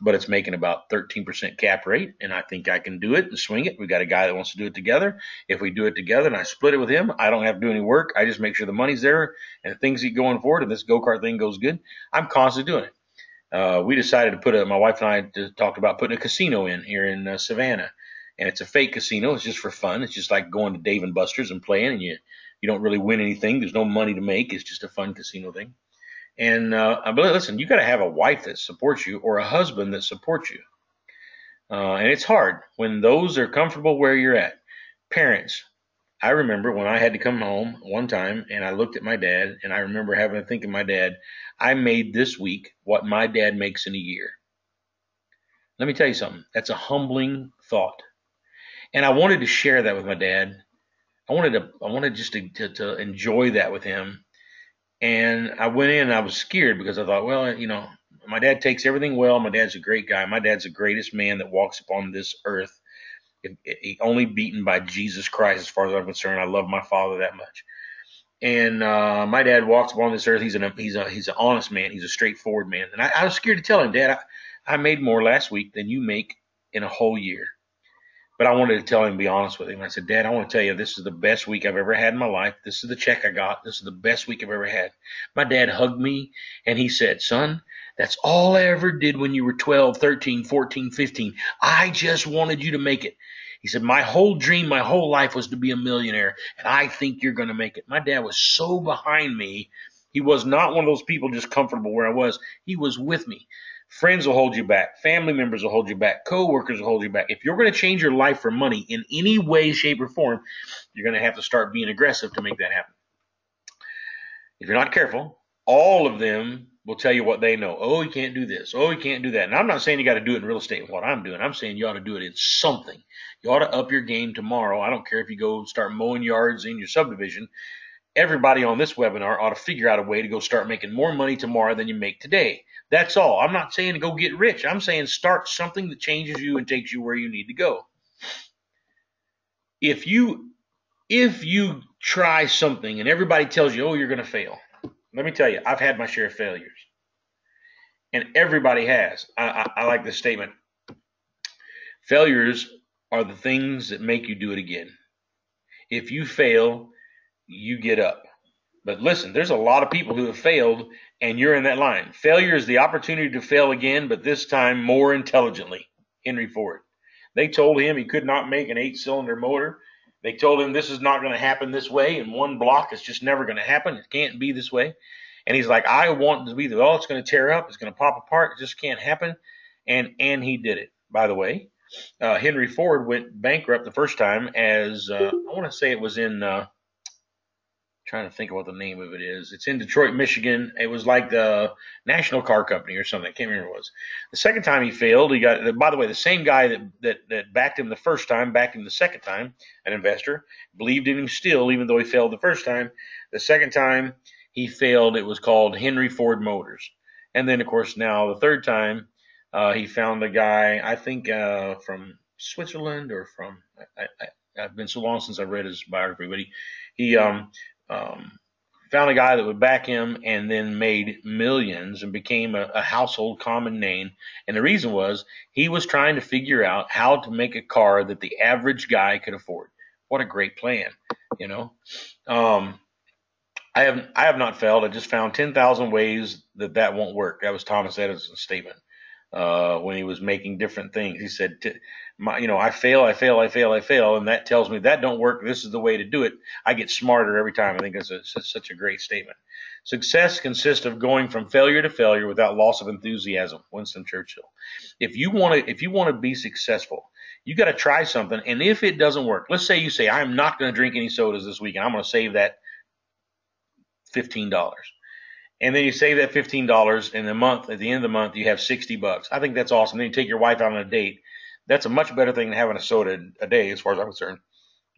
[SPEAKER 1] but it's making about 13% cap rate, and I think I can do it and swing it. We got a guy that wants to do it together. If we do it together and I split it with him, I don't have to do any work. I just make sure the money's there and things keep going forward, and this go kart thing goes good. I'm constantly doing it. Uh, we decided to put a, my wife and I talked about putting a casino in here in uh, Savannah and it's a fake casino. It's just for fun. It's just like going to Dave and Buster's and playing, and you you don't really win anything. There's no money to make. It's just a fun casino thing. And uh, but listen, you got to have a wife that supports you or a husband that supports you. Uh, and it's hard when those are comfortable where you're at. Parents, I remember when I had to come home one time and I looked at my dad and I remember having to think of my dad. I made this week what my dad makes in a year. Let me tell you something. That's a humbling thought and I wanted to share that with my dad. I wanted to, I wanted just to, to, to enjoy that with him. And I went in and I was scared because I thought, well, you know, my dad takes everything well. My dad's a great guy. My dad's the greatest man that walks upon this earth. He only beaten by Jesus Christ, as far as I'm concerned. I love my father that much. And uh, my dad walks upon this earth. He's an he's a he's an honest man. He's a straightforward man. And I, I was scared to tell him, Dad, I, I made more last week than you make in a whole year. But I wanted to tell him, be honest with him. I said, Dad, I want to tell you, this is the best week I've ever had in my life. This is the check I got. This is the best week I've ever had. My dad hugged me and he said, Son, that's all I ever did when you were 12, 13, 14, 15. I just wanted you to make it. He said, My whole dream, my whole life was to be a millionaire, and I think you're going to make it. My dad was so behind me. He was not one of those people just comfortable where I was. He was with me. Friends will hold you back. Family members will hold you back. Co-workers will hold you back. If you're going to change your life for money in any way, shape, or form, you're going to have to start being aggressive to make that happen. If you're not careful, all of them will tell you what they know. Oh, you can't do this. Oh, you can't do that. And I'm not saying you got to do it in real estate what I'm doing. I'm saying you ought to do it in something. You ought to up your game tomorrow. I don't care if you go start mowing yards in your subdivision. Everybody on this webinar ought to figure out a way to go start making more money tomorrow than you make today. That's all. I'm not saying to go get rich. I'm saying start something that changes you and takes you where you need to go. If you if you try something and everybody tells you, "Oh, you're going to fail." Let me tell you, I've had my share of failures. And everybody has. I, I, I like this statement. Failures are the things that make you do it again. If you fail, you get up. But listen, there's a lot of people who have failed and you're in that line. Failure is the opportunity to fail again, but this time more intelligently. Henry Ford. They told him he could not make an eight cylinder motor. They told him this is not going to happen this way in one block. It's just never going to happen. It can't be this way. And he's like, I want to be the, oh, it's going to tear up. It's going to pop apart. It just can't happen. And, and he did it, by the way. Uh, Henry Ford went bankrupt the first time as, uh, I want to say it was in, uh, trying to think of what the name of it is. It's in Detroit, Michigan. It was like the National Car Company or something. I can't remember what it was. The second time he failed, he got. By the way, the same guy that that that backed him the first time backed him the second time. An investor believed in him still, even though he failed the first time. The second time he failed, it was called Henry Ford Motors. And then, of course, now the third time, uh, he found a guy, I think uh, from Switzerland or from. I, I, I've been so long since I read his biography, but he he um, um, found a guy that would back him and then made millions and became a, a, household common name. And the reason was he was trying to figure out how to make a car that the average guy could afford. What a great plan, you know. Um, I have I have not failed. I just found ten thousand ways that that won't work. That was Thomas Edison's statement uh, when he was making different things. He said, my, you know, I fail, I fail, I fail, I fail, and that tells me that don't work. This is the way to do it. I get smarter every time. I think that's a, such a great statement. Success consists of going from failure to failure without loss of enthusiasm. Winston Churchill. If you want to, if you want to be successful, you got to try something. And if it doesn't work, let's say you say, I'm not going to drink any sodas this week, and I'm going to save that fifteen dollars and then you save that fifteen dollars in the month. At the end of the month, you have sixty bucks. I think that's awesome. Then you take your wife out on a date. That's a much better thing than having a soda a day, as far as I'm concerned.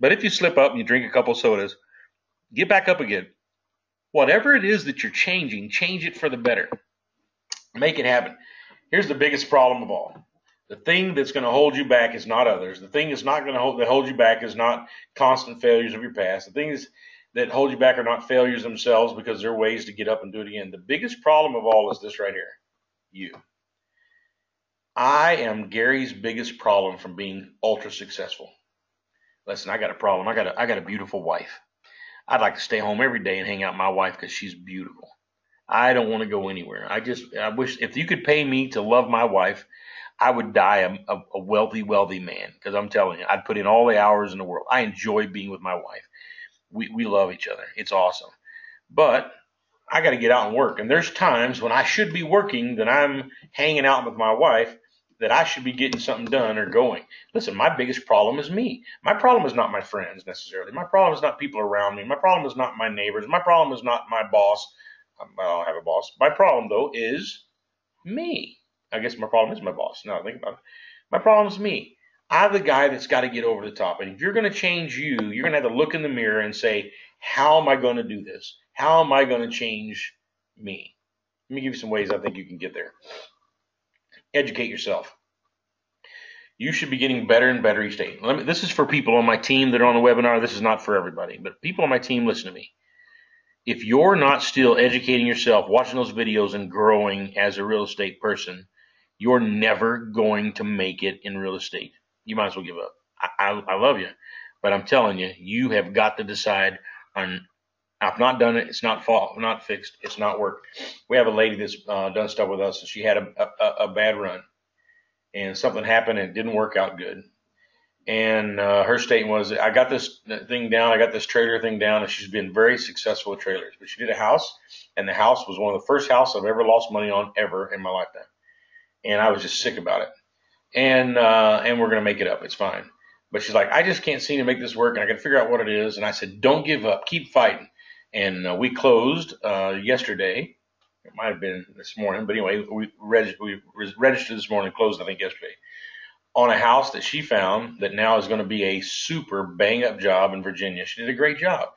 [SPEAKER 1] But if you slip up and you drink a couple sodas, get back up again. Whatever it is that you're changing, change it for the better. Make it happen. Here's the biggest problem of all. The thing that's going to hold you back is not others. The thing that's not going to hold that hold you back is not constant failures of your past. The things that hold you back are not failures themselves because there are ways to get up and do it again. The biggest problem of all is this right here. You. I am Gary's biggest problem from being ultra successful. Listen, I got a problem. I got a I got a beautiful wife. I'd like to stay home every day and hang out with my wife because she's beautiful. I don't want to go anywhere. I just, I wish if you could pay me to love my wife, I would die a, a wealthy, wealthy man. Because I'm telling you, I'd put in all the hours in the world. I enjoy being with my wife. We, we love each other. It's awesome. But I got to get out and work. And there's times when I should be working that I'm hanging out with my wife that I should be getting something done or going. Listen, my biggest problem is me. My problem is not my friends necessarily. My problem is not people around me. My problem is not my neighbors. My problem is not my boss. Um, I don't have a boss. My problem though is me. I guess my problem is my boss. Now think about it. My problem is me. I'm the guy that's got to get over the top. And if you're going to change you, you're going to have to look in the mirror and say, how am I going to do this? How am I going to change me? Let me give you some ways I think you can get there educate yourself. You should be getting better and better each day. Me, this is for people on my team that are on the webinar. This is not for everybody, but people on my team, listen to me. If you're not still educating yourself, watching those videos, and growing as a real estate person, you're never going to make it in real estate. You might as well give up. I, I, I love you, but I'm telling you, you have got to decide on I've not done it. It's not fault, not fixed. It's not worked. We have a lady that's uh, done stuff with us, and she had a, a, a, bad run, and something happened and it didn't work out good. And uh, her statement was, "I got this thing down. I got this trailer thing down, and she's been very successful with trailers. But she did a house, and the house was one of the first houses I've ever lost money on ever in my lifetime. And I was just sick about it. And uh, and we're gonna make it up. It's fine." But she's like, I just can't seem to make this work, and I to figure out what it is. And I said, Don't give up. Keep fighting and uh, we closed uh, yesterday. It might have been this morning, but anyway, we, reg- we registered this morning, closed I think yesterday, on a house that she found that now is going to be a super bang up job in Virginia. She did a great job.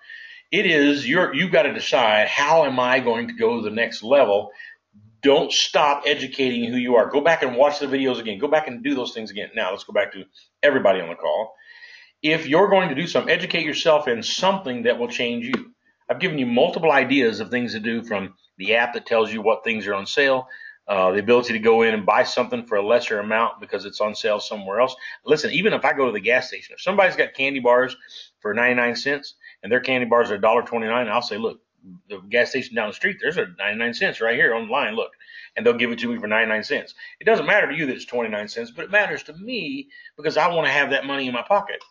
[SPEAKER 1] It is you're you've got to decide how am I going to go to the next level. Don't stop educating who you are. Go back and watch the videos again. Go back and do those things again. Now let's go back to everybody on the call. If you're going to do something, educate yourself in something that will change you. I've given you multiple ideas of things to do from the app that tells you what things are on sale, uh, the ability to go in and buy something for a lesser amount because it's on sale somewhere else. Listen, even if I go to the gas station, if somebody's got candy bars for 99 cents and their candy bars are $1.29, I'll say, look, the gas station down the street, there's a 99 cents right here on the line. Look, and they'll give it to me for 99 cents. It doesn't matter to you that it's 29 cents, but it matters to me because I want to have that money in my pocket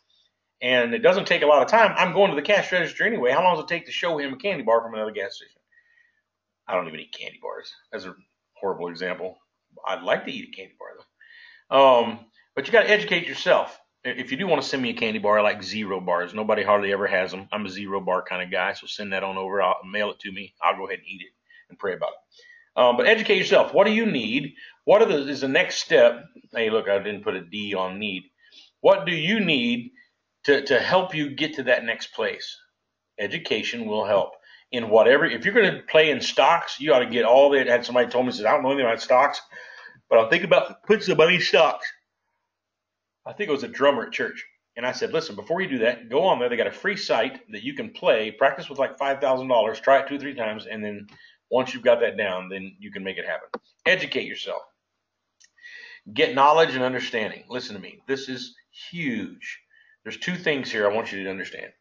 [SPEAKER 1] and it doesn't take a lot of time. I'm going to the cash register anyway. How long does it take to show him a candy bar from another gas station? I don't even eat candy bars. That's a horrible example. I'd like to eat a candy bar though. Um, but you got to educate yourself. If you do want to send me a candy bar, I like zero bars. Nobody hardly ever has them. I'm a zero bar kind of guy, so send that on over. I'll mail it to me. I'll go ahead and eat it and pray about it. Um, but educate yourself. What do you need? What are the, is the next step? Hey, look, I didn't put a D on need. What do you need to, to help you get to that next place. Education will help in whatever. If you're going to play in stocks, you ought to get all that. Had somebody told me, says, I don't know anything about stocks, but I'm thinking about putting some money in stocks. I think it was a drummer at church. And I said, listen, before you do that, go on there. They got a free site that you can play, practice with like $5,000, try it two or three times, and then once you've got that down, then you can make it happen. Educate yourself. Get knowledge and understanding. Listen to me. This is huge. There's two things here I want you to understand.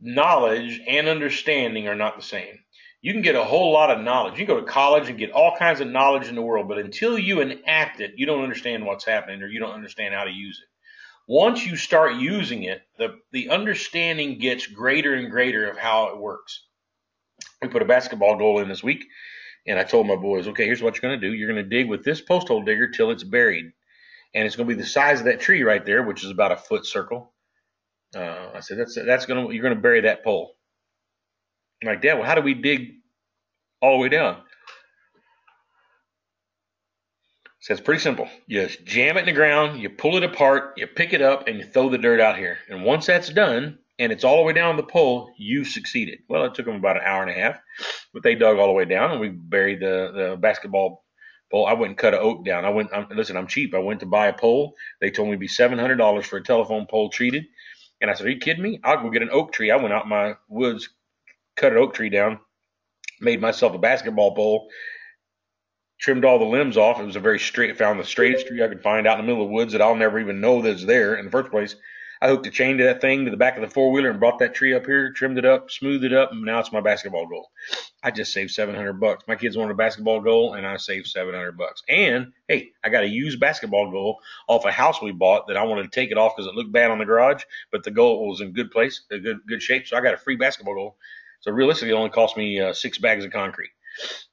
[SPEAKER 1] Knowledge and understanding are not the same. You can get a whole lot of knowledge. You can go to college and get all kinds of knowledge in the world, but until you enact it, you don't understand what's happening or you don't understand how to use it. Once you start using it, the, the understanding gets greater and greater of how it works. We put a basketball goal in this week, and I told my boys, okay, here's what you're going to do. You're going to dig with this post hole digger till it's buried and it's going to be the size of that tree right there, which is about a foot circle. Uh, I said, that's that's going to you're going to bury that pole. Like, Dad, well, how do we dig all the way down? So it's pretty simple. You just jam it in the ground, you pull it apart, you pick it up, and you throw the dirt out here. And once that's done, and it's all the way down the pole, you succeeded. Well, it took them about an hour and a half, but they dug all the way down, and we buried the, the basketball pole. I went and cut an oak down. I went, I'm, listen, I'm cheap. I went to buy a pole. They told me it'd be $700 for a telephone pole treated. And I said, Are you kidding me? I'll go get an oak tree. I went out in my woods, cut an oak tree down, made myself a basketball pole, trimmed all the limbs off. It was a very straight, found the straightest tree I could find out in the middle of the woods that I'll never even know that's there in the first place. I hooked a chain to that thing to the back of the four wheeler and brought that tree up here, trimmed it up, smoothed it up, and now it's my basketball goal. I just saved 700 bucks. My kids wanted a basketball goal, and I saved 700 bucks. And hey, I got a used basketball goal off a house we bought that I wanted to take it off because it looked bad on the garage, but the goal was in good place, a good good shape. So I got a free basketball goal. So realistically, it only cost me uh, six bags of concrete.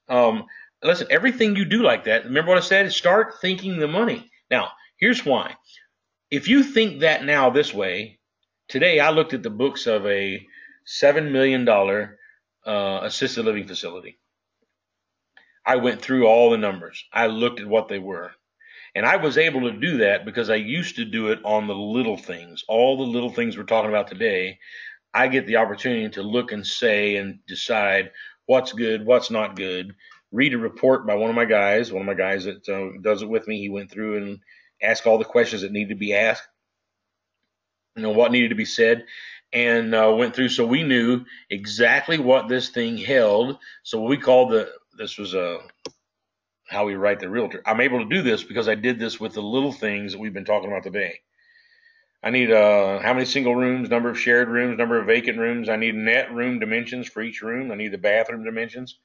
[SPEAKER 1] Um, listen, everything you do like that, remember what I said? Start thinking the money. Now, here's why. If you think that now this way, today I looked at the books of a $7 million uh, assisted living facility. I went through all the numbers. I looked at what they were. And I was able to do that because I used to do it on the little things. All the little things we're talking about today, I get the opportunity to look and say and decide what's good, what's not good. Read a report by one of my guys, one of my guys that uh, does it with me. He went through and asked all the questions that needed to be asked, you know, what needed to be said, and uh, went through. So we knew exactly what this thing held. So we called the this was a how we write the realtor. I'm able to do this because I did this with the little things that we've been talking about today. I need uh, how many single rooms, number of shared rooms, number of vacant rooms. I need net room dimensions for each room. I need the bathroom dimensions.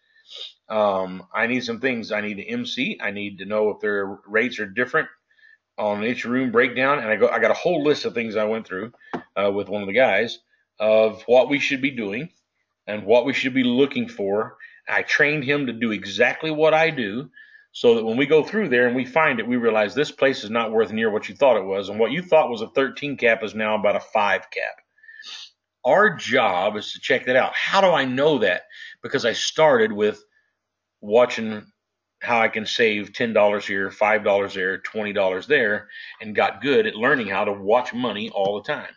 [SPEAKER 1] Um, I need some things. I need the MC. I need to know if their rates are different on each room breakdown. And I go, I got a whole list of things I went through uh, with one of the guys of what we should be doing and what we should be looking for. I trained him to do exactly what I do so that when we go through there and we find it, we realize this place is not worth near what you thought it was. And what you thought was a 13 cap is now about a 5 cap. Our job is to check that out. How do I know that? Because I started with watching how I can save $10 here, $5 there, $20 there, and got good at learning how to watch money all the time.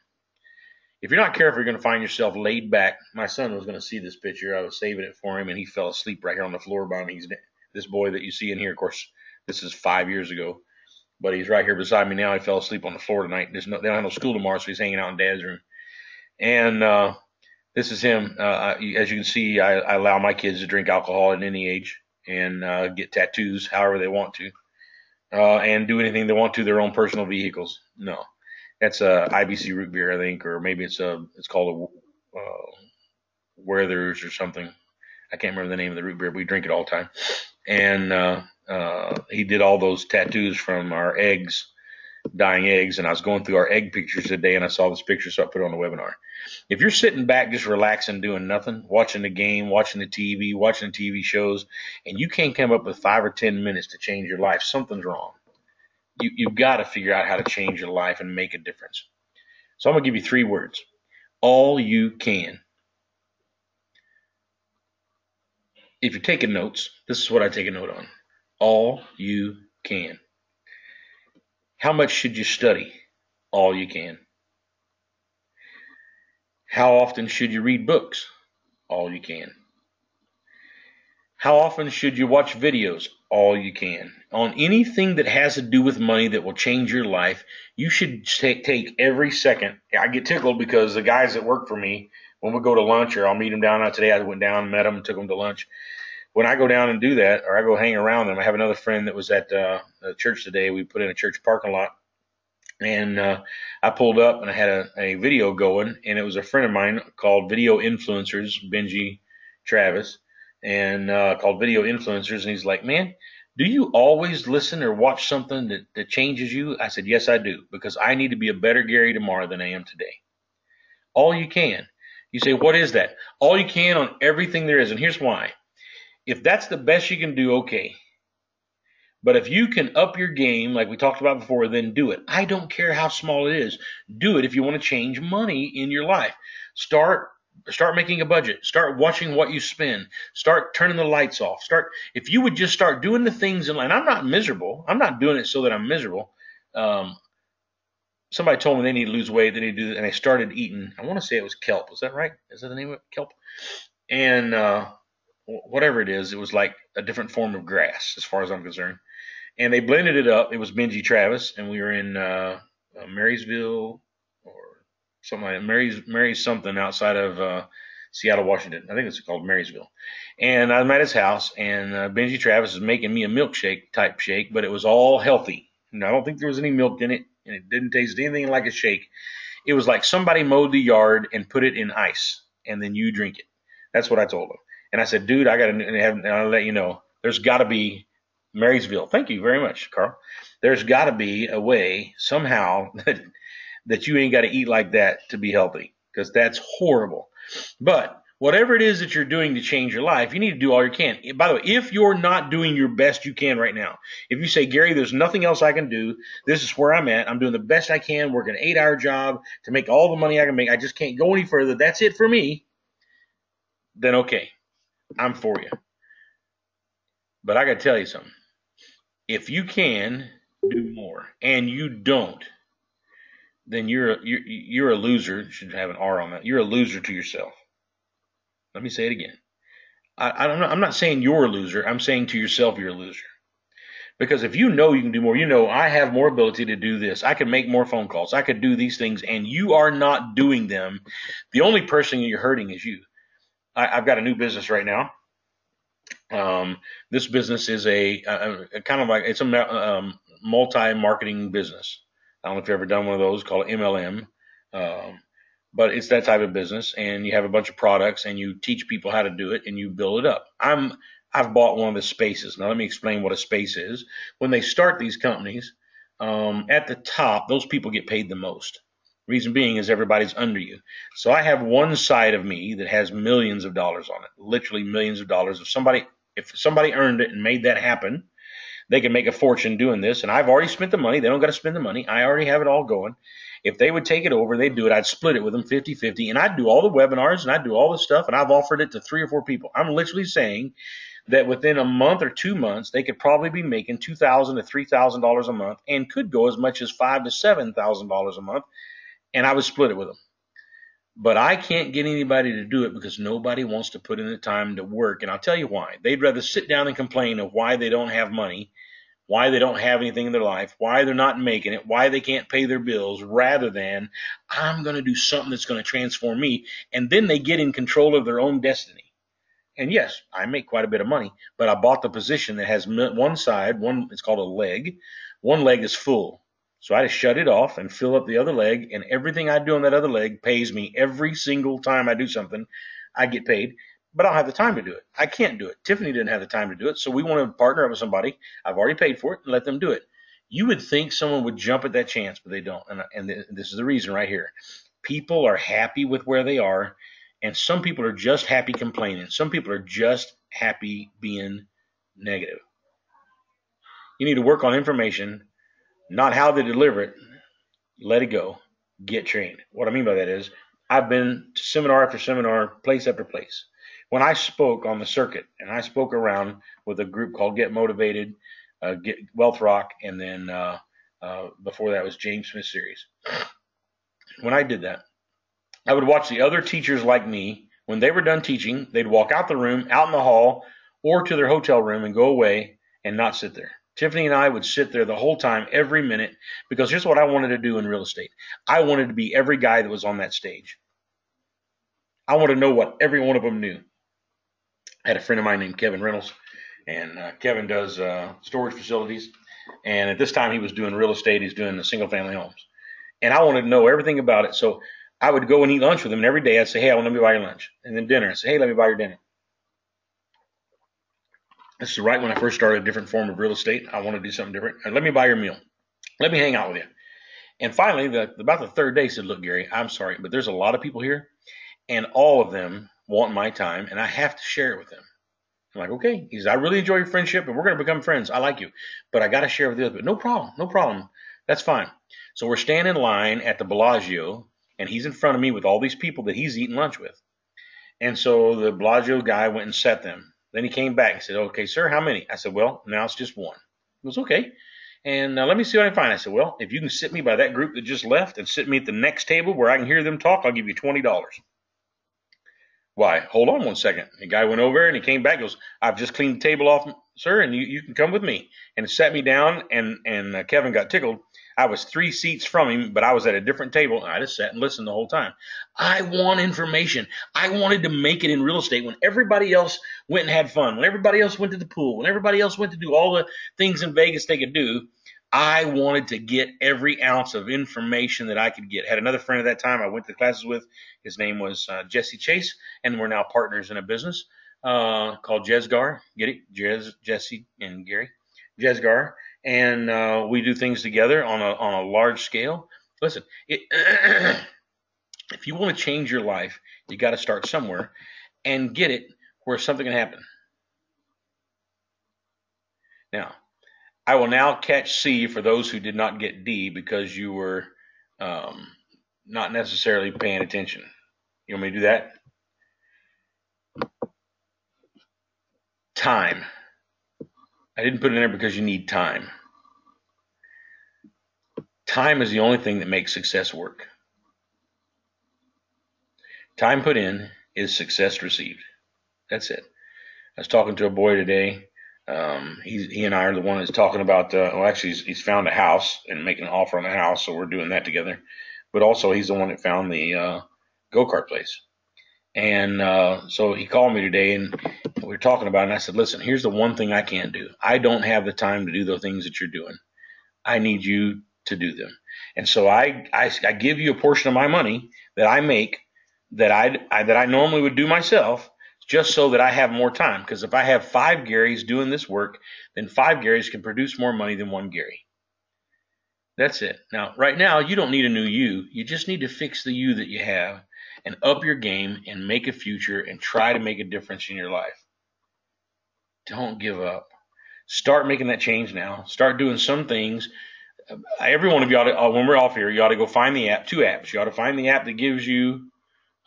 [SPEAKER 1] If you're not careful, you're going to find yourself laid back. My son was going to see this picture. I was saving it for him, and he fell asleep right here on the floor by me. He's this boy that you see in here, of course, this is five years ago, but he's right here beside me now. He fell asleep on the floor tonight. There's no, they don't have no school tomorrow, so he's hanging out in dad's room. And uh, this is him. Uh, as you can see, I, I, allow my kids to drink alcohol at any age and uh, get tattoos however they want to, uh, and do anything they want to their own personal vehicles. No, that's a IBC root beer, I think, or maybe it's a it's called a uh, Werther's or something. I can't remember the name of the root beer. But we drink it all the time and uh, uh, he did all those tattoos from our eggs, dying eggs. And I was going through our egg pictures today, and I saw this picture, so I put it on the webinar. If you're sitting back just relaxing, doing nothing, watching the game, watching the TV, watching the TV shows, and you can't come up with five or ten minutes to change your life, something's wrong. You, you've got to figure out how to change your life and make a difference. So I'm gonna give you three words: all you can. If you're taking notes, this is what I take a note on. All you can. How much should you study? All you can. How often should you read books? All you can. How often should you watch videos? All you can. On anything that has to do with money that will change your life, you should take, take every second. I get tickled because the guys that work for me, when we go to lunch or I'll meet them down today, I went down, met them, took them to lunch when I go down and do that, or I go hang around them, I have another friend that was at uh, the church today. We put in a church parking lot, and uh, I pulled up and I had a, a video going, and it was a friend of mine called Video Influencers, Benji Travis, and uh, called Video Influencers, and he's like, man. Do you always listen or watch something that, that changes you? I said, Yes, I do, because I need to be a better Gary tomorrow than I am today. All you can. You say, What is that? All you can on everything there is. And here's why if that's the best you can do, okay. But if you can up your game, like we talked about before, then do it. I don't care how small it is. Do it if you want to change money in your life. Start Start making a budget. Start watching what you spend. Start turning the lights off. Start, if you would just start doing the things in life, and I'm not miserable. I'm not doing it so that I'm miserable. Um, somebody told me they need to lose weight. They need to do that. And I started eating, I want to say it was kelp. Was that right? Is that the name of it? Kelp? And, uh, whatever it is, it was like a different form of grass as far as I'm concerned. And they blended it up. It was Benji Travis and we were in, uh, uh Marysville, or something like Mary's Mary's something outside of uh, Seattle, Washington. I think it's called Marysville. And I'm at his house, and uh, Benji Travis is making me a milkshake type shake, but it was all healthy. And I don't think there was any milk in it, and it didn't taste anything like a shake. It was like somebody mowed the yard and put it in ice, and then you drink it. That's what I told him. And I said, dude, I got to I'll let you know, there's got to be Marysville. Thank you very much, Carl. There's got to be a way somehow that that you ain't got to eat like that to be healthy because that's horrible. But whatever it is that you're doing to change your life, you need to do all you can. By the way, if you're not doing your best you can right now, if you say, Gary, there's nothing else I can do, this is where I'm at, I'm doing the best I can, working an eight hour job to make all the money I can make, I just can't go any further, that's it for me, then okay, I'm for you. But I got to tell you something. If you can do more and you don't, then you're a, you're, you're a loser. Should have an R on that. You're a loser to yourself. Let me say it again. I, know. I'm not saying you're a loser. I'm saying to yourself you're a loser. Because if you know you can do more, you know I have more ability to do this. I can make more phone calls. I could do these things, and you are not doing them. The only person you're hurting is you. I, have got a new business right now. Um, this business is a, a, a, kind of like it's a um, multi-marketing business. I don't know if you've ever done one of those called MLM. Um, but it's that type of business and you have a bunch of products and you teach people how to do it and you build it up. I'm, I've bought one of the spaces. Now let me explain what a space is. When they start these companies, um, at the top, those people get paid the most. Reason being is everybody's under you. So I have one side of me that has millions of dollars on it, literally millions of dollars. If somebody, if somebody earned it and made that happen, they can make a fortune doing this. And I've already spent the money. They don't got to spend the money. I already have it all going. If they would take it over, they'd do it. I'd split it with them 50 50 and I'd do all the webinars and I'd do all the stuff. And I've offered it to three or four people. I'm literally saying that within a month or two months, they could probably be making two thousand to three thousand dollars a month, and could go as much as five to seven thousand dollars a month. And I would split it with them. But I can't get anybody to do it because nobody wants to put in the time to work. And I'll tell you why. They'd rather sit down and complain of why they don't have money why they don't have anything in their life, why they're not making it, why they can't pay their bills, rather than I'm going to do something that's going to transform me. And then they get in control of their own destiny. And yes, I make quite a bit of money, but I bought the position that has one side, one, it's called a leg. One leg is full. So I just shut it off and fill up the other leg, and everything I do on that other leg pays me every single time I do something. I get paid but I don't have the time to do it. I can't do it. Tiffany didn't have the time to do it. So we want to partner up with somebody. I've already paid for it and let them do it. You would think someone would jump at that chance, but they don't. And, and this is the reason right here. People are happy with where they are, and some people are just happy complaining. Some people are just happy being negative. You need to work on information, not how they deliver it. Let it go. Get trained. What I mean by that is, I've been to seminar after seminar, place after place when I spoke on the circuit, and I spoke around with a group called Get Motivated, uh, Get Wealth Rock, and then uh, uh, before that was James Smith series. When I did that, I would watch the other teachers like me. When they were done teaching, they'd walk out the room, out in the hall, or to their hotel room and go away and not sit there. Tiffany and I would sit there the whole time, every minute, because here's what I wanted to do in real estate. I wanted to be every guy that was on that stage. I wanted to know what every one of them knew. I had a friend of mine named Kevin Reynolds, and uh, Kevin does uh, storage facilities. And at this time, he was doing real estate. He's doing the single family homes. And I wanted to know everything about it. So I would go and eat lunch with him. And every day I'd say, Hey, I want to buy your lunch. And then dinner. I'd say, Hey, let me buy your dinner. This is right when I first started a different form of real estate. I want to do something different. Let me buy your meal. Let me hang out with you. And finally, the, about the third day, he said, Look, Gary, I'm sorry, but there's a lot of people here, and all of them want my time and I have to share it with them. I'm like, okay, he's, I really enjoy your friendship and we're going to become friends. I like you, but I got to share with the other. But no problem, no problem. That's fine. So we're standing in line at the Bellagio and he's in front of me with all these people that he's eating lunch with. And so the Bellagio guy went and set them. Then he came back and said, okay, sir, how many? I said, well, now it's just one. He goes, okay. And uh, let me see what I find. I said, well, if you can sit me by that group that just left and sit me at the next table where I can hear them talk, I'll give you $20. Why? Hold on one second. The guy went over and he came back. He Goes, I've just cleaned the table off, sir, and you, you can come with me. And sat me down, and and uh, Kevin got tickled. I was three seats from him, but I was at a different table. And I just sat and listened the whole time. I want information. I wanted to make it in real estate when everybody else went and had fun, when everybody else went to the pool, when everybody else went to do all the things in Vegas they could do. I wanted to get every ounce of information that I could get. Had another friend at that time I went to classes with. His name was uh, Jesse Chase, and we're now partners in a business uh, called Jezgar. Get it? Jez, Jesse, and Gary. Jezgar. and uh, we do things together on a on a large scale. Listen, it, if you want to change your life, you got to start somewhere and get it where something can happen. Now, I will now catch C for those who did not get D because you were um, not necessarily paying attention. You want me to do that? Time. I didn't put it in there because you need time. Time is the only thing that makes success work. Time put in is success received. That's it. I was talking to a boy today um, he, he and I are the one that's talking about, uh, well, actually, he's, he's found a house and making an offer on the house, so we're doing that together. But also, he's the one that found the uh, go kart place. And uh, so he called me today and we were talking about it. And I said, listen, here's the one thing I can't do. I don't have the time to do the things that you're doing. I need you to do them. And so I, I, I give you a portion of my money that I make that I, I that I normally would do myself just so that I have more time. Because if I have five Garys doing this work, then five Garys can produce more money than one Gary. That's it. Now, right now, you don't need a new you. You just need to fix the you that you have and up your game and make a future and try to make a difference in your life. Don't give up. Start making that change now. Start doing some things. Every one of you ought to, uh, when we're off here, you ought to go find the app, two apps. You ought to find the app that gives you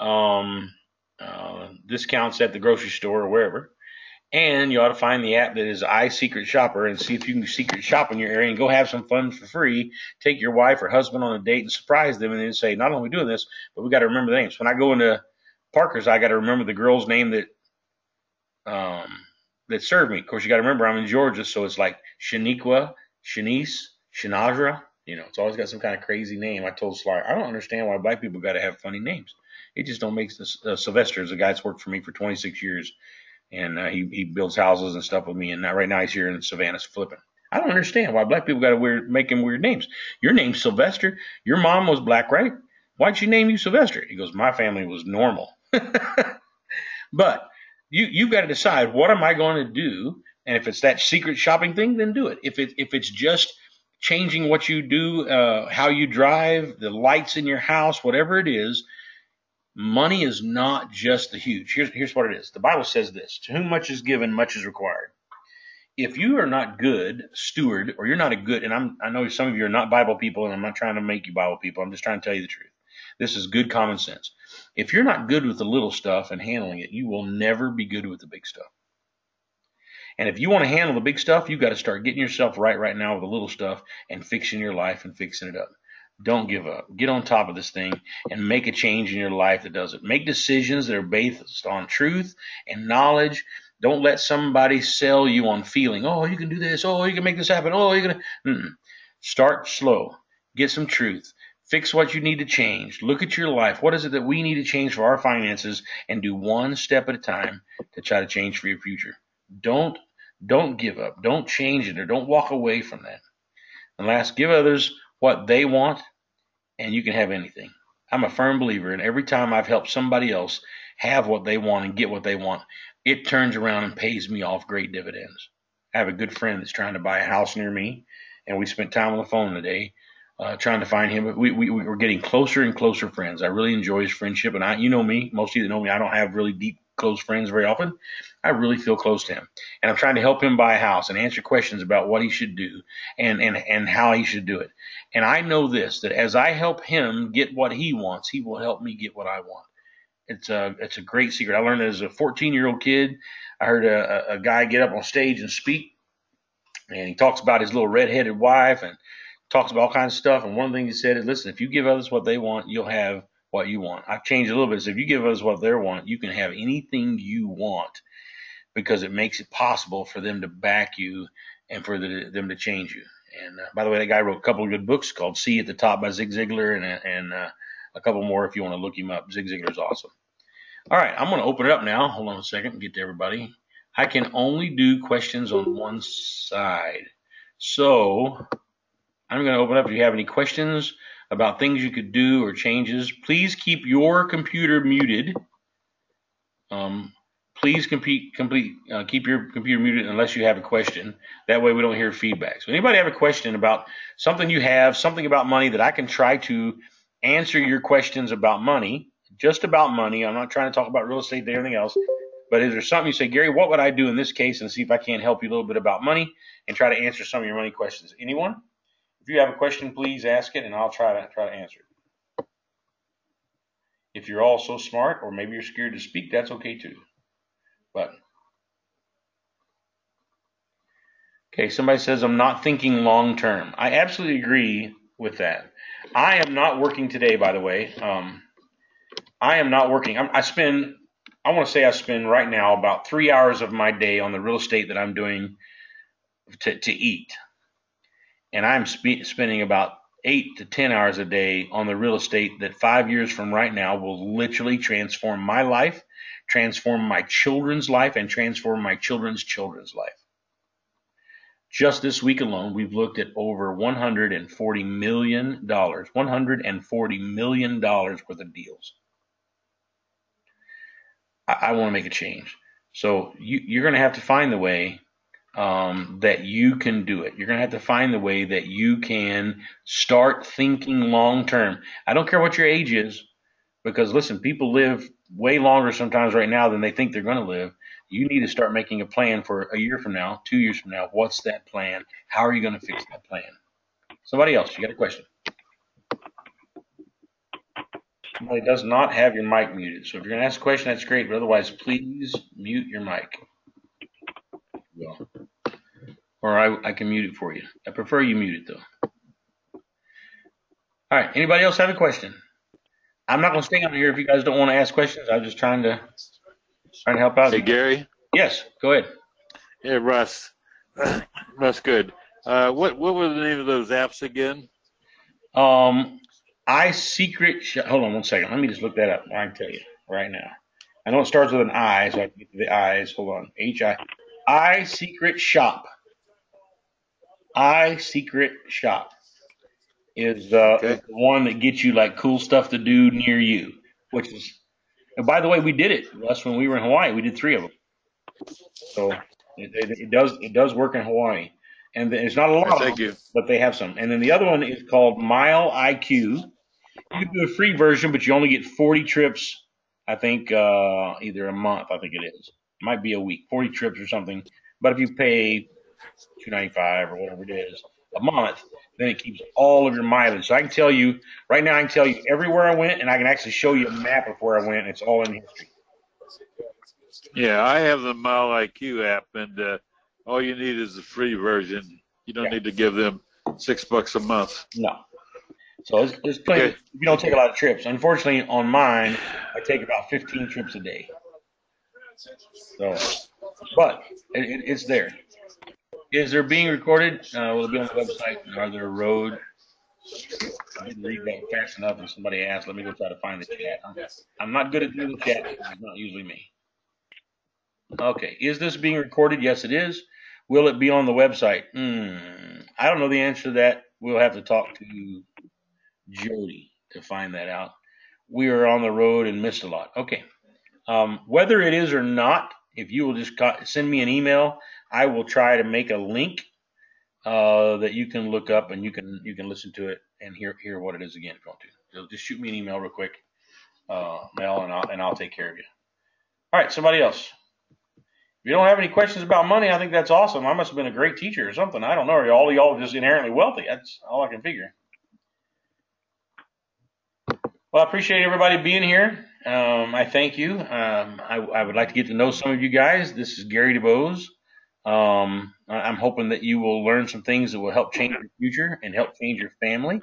[SPEAKER 1] um, uh, discounts at the grocery store or wherever. And you ought to find the app that is iSecret Shopper and see if you can secret shop in your area and go have some fun for free. Take your wife or husband on a date and surprise them and then say, not only are we doing this, but we got to remember the names. When I go into Parker's, I got to remember the girl's name that um, that served me. Of course, you got to remember I'm in Georgia, so it's like Shaniqua, Shanice, Shanazra. You know, it's always got some kind of crazy name. I told Sly, I don't understand why black people got to have funny names. It just don't make sense. Uh, Sylvester is a guy that's worked for me for 26 years, and uh, he he builds houses and stuff with me. And right now he's here in Savannah flipping. I don't understand why black people got to weird making weird names. Your name's Sylvester. Your mom was black, right? Why'd she name you Sylvester? He goes, my family was normal. but you you've got to decide what am I going to do, and if it's that secret shopping thing, then do it. If it if it's just changing what you do, uh, how you drive, the lights in your house, whatever it is, money is not just the huge. Here's, here's what it is. The Bible says this, to whom much is given, much is required. If you are not good steward, or you're not a good, and I'm, I know some of you are not Bible people, and I'm not trying to make you Bible people. I'm just trying to tell you the truth. This is good common sense. If you're not good with the little stuff and handling it, you will never be good with the big stuff. And if you want to handle the big stuff, you've got to start getting yourself right right now with the little stuff and fixing your life and fixing it up. Don't give up. Get on top of this thing and make a change in your life that does it. Make decisions that are based on truth and knowledge. Don't let somebody sell you on feeling. Oh, you can do this. Oh, you can make this happen. Oh, you're gonna. Mm-mm. Start slow. Get some truth. Fix what you need to change. Look at your life. What is it that we need to change for our finances, and do one step at a time to try to change for your future. Don't don't give up. Don't change it, or don't walk away from that. And last, give others what they want, and you can have anything. I'm a firm believer, and every time I've helped somebody else have what they want and get what they want, it turns around and pays me off great dividends. I have a good friend that's trying to buy a house near me, and we spent time on the phone today uh, trying to find him. We, we, we're getting closer and closer friends. I really enjoy his friendship, and I, you know me, most of you that know me, I don't have really deep close friends very often. I really feel close to him. And I'm trying to help him buy a house and answer questions about what he should do and, and, and how he should do it. And I know this, that as I help him get what he wants, he will help me get what I want. It's a it's a great secret. I learned as a 14 year old kid. I heard a, a guy get up on stage and speak, and he talks about his little redheaded wife and talks about all kinds of stuff. And one thing he said is, listen, if you give others what they want, you'll have what you want. I've changed a little bit. So if you give us what they want, you can have anything you want because it makes it possible for them to back you and for the, them to change you. And uh, by the way, that guy wrote a couple of good books called "See at the Top" by Zig Ziglar, and and uh, a couple more if you want to look him up. Zig Ziglar's awesome. All right, I'm going to open it up now. Hold on a second and get to everybody. I can only do questions on one side, so I'm going to open up. If you have any questions about things you could do or changes, please keep your computer muted. Um, please compete, complete, uh, keep your computer muted unless you have a question. That way we don't hear feedback. So anybody have a question about something you have, something about money that I can try to answer your questions about money, just about money. I'm not trying to talk about real estate and everything else. But is there something you say, Gary, what would I do in this case and see if I can't help you a little bit about money and try to answer some of your money questions? Anyone? If you have a question, please ask it and I'll try to try to answer it. If you're all so smart or maybe you're scared to speak, that's okay too. But okay, somebody says I'm not thinking long term. I absolutely agree with that. I am not working today, by the way. Um, I am not working. I'm, I spend, I want to say I spend right now about three hours of my day on the real estate that I'm doing to, to eat. And I'm spe- spending about eight to 10 hours a day on the real estate that five years from right now will literally transform my life transform my children's life, and transform my children's children's life. Just this week alone, we've looked at over $140 million, $140 million worth of deals. I, I want to make a change. So you, you're going to have to find the way um, that you can do it. You're going to have to find the way that you can start thinking long term. I don't care what your age is, because listen, people live way longer sometimes right now than they think they're going to live. You need to start making a plan for a year from now, two years from now. What's that plan? How are you going to fix that plan? Somebody else, you got a question? Somebody does not have your mic muted. So if you're going to ask a question, that's great. But otherwise, please mute your mic. Or I, I can mute it for you. I prefer you mute it though. All right. Anybody else have a question? I'm not going to stay on here if you guys don't want to ask questions. I'm just trying to trying to help out.
[SPEAKER 2] Hey, Gary.
[SPEAKER 1] Yes, go ahead.
[SPEAKER 2] Hey Russ. That's good. Uh, what what were the name of those apps again?
[SPEAKER 1] Um, I secret. Sh- Hold on one second. Let me just look that up. I can tell you right now. I know it starts with an I, so I can get to the eyes. Hold on. H I. I secret shop. I secret shop is uh,
[SPEAKER 2] Okay.
[SPEAKER 1] the one that gets you like cool stuff to do near you, which is. And by the way, we did it. That's when we were in Hawaii. We did three of them. So it, it, it does it does work in Hawaii, and there's not a lot of
[SPEAKER 2] Thank
[SPEAKER 1] them,
[SPEAKER 2] you.
[SPEAKER 1] but they have some. And then the other one is called Mile IQ. You can do a free version, but you only get 40 trips. I think uh, either a month. I think it is. Might be a week, 40 trips or something. But if you pay 295 or whatever it is a month, then it keeps all of your mileage. So I can tell you right now, I can tell you everywhere I went, and I can actually show you a map of where I went. And it's all in history.
[SPEAKER 2] Yeah, I have the Mile IQ app, and uh, all you need is the free version. You don't
[SPEAKER 1] Yeah.
[SPEAKER 2] need to give them six bucks a month.
[SPEAKER 1] No. So there's, there's plenty.
[SPEAKER 2] Okay.
[SPEAKER 1] You don't take a lot of trips. Unfortunately, on mine, I take about 15 trips a day. So, but it, it, it's there. Is there being recorded? Uh, will it be on the website? Are there road? I didn't read that fast enough, and somebody asked. Let me go try to find the chat. I'm, I'm not good at doing the chat. It's not usually me. Okay. Is this being recorded? Yes, it is. Will it be on the website? Hmm. I don't know the answer to that. We'll have to talk to Jody to find that out. We are on the road and missed a lot. Okay. Um, whether it is or not, if you will just send me an email, I will try to make a link uh, that you can look up and you can you can listen to it and hear hear what it is again if you want to. So just shoot me an email real quick, uh, Mel, and I'll and I'll take care of you. All right, somebody else. If you don't have any questions about money, I think that's awesome. I must have been a great teacher or something. I don't know. Are all y'all just inherently wealthy? That's all I can figure. Well, I appreciate everybody being here. Um, I thank you. Um, I, I, would like to get to know some of you guys. This is Gary DuBose. Um, I'm hoping that you will learn some things that will help change your future and help change your family.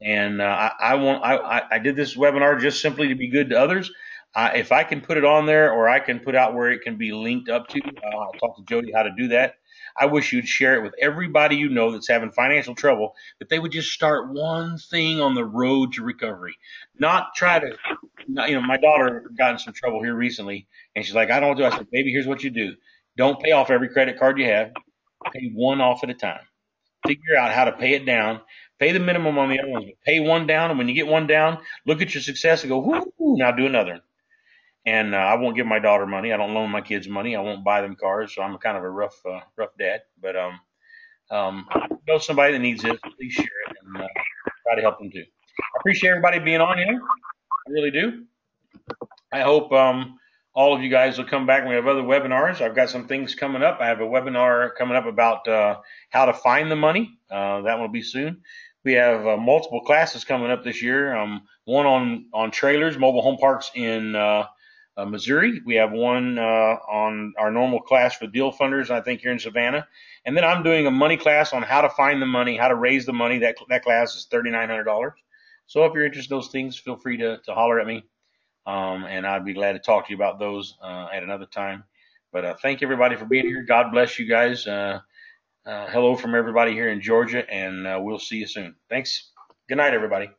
[SPEAKER 1] And uh, I, I, want I, I did this webinar just simply to be good to others. Uh, if I can put it on there, or I can put out where it can be linked up to, uh, I'll talk to Jody how to do that. I wish you'd share it with everybody you know that's having financial trouble, that they would just start one thing on the road to recovery. Not try to, you know, my daughter got in some trouble here recently, and she's like, I don't do. I said, baby, here's what you do. Don't pay off every credit card you have. Pay one off at a time. Figure out how to pay it down. Pay the minimum on the other ones, but pay one down. And when you get one down, look at your success and go, whoo, now do another. And uh, I won't give my daughter money. I don't loan my kids money. I won't buy them cars. So I'm kind of a rough, uh, rough dad. But um, um, know somebody that needs this, please share it and uh, try to help them too. I appreciate everybody being on here. I really do. I hope um, all of you guys will come back. We have other webinars. I've got some things coming up. I have a webinar coming up about uh, how to find the money. Uh, that will be soon. We have uh, multiple classes coming up this year. Um, one on on trailers, mobile home parks in uh, Missouri. We have one uh, on our normal class for deal funders, I think here in Savannah. And then I'm doing a money class on how to find the money, how to raise the money. That that class is thirty nine hundred dollars. So if you're interested in those things, feel free to, to holler at me. Um, and I'd be glad to talk to you about those uh, at another time. But uh, thank everybody for being here. God bless you guys. Uh, uh hello from everybody here in Georgia, and we'll see you soon. Thanks. Good night, everybody.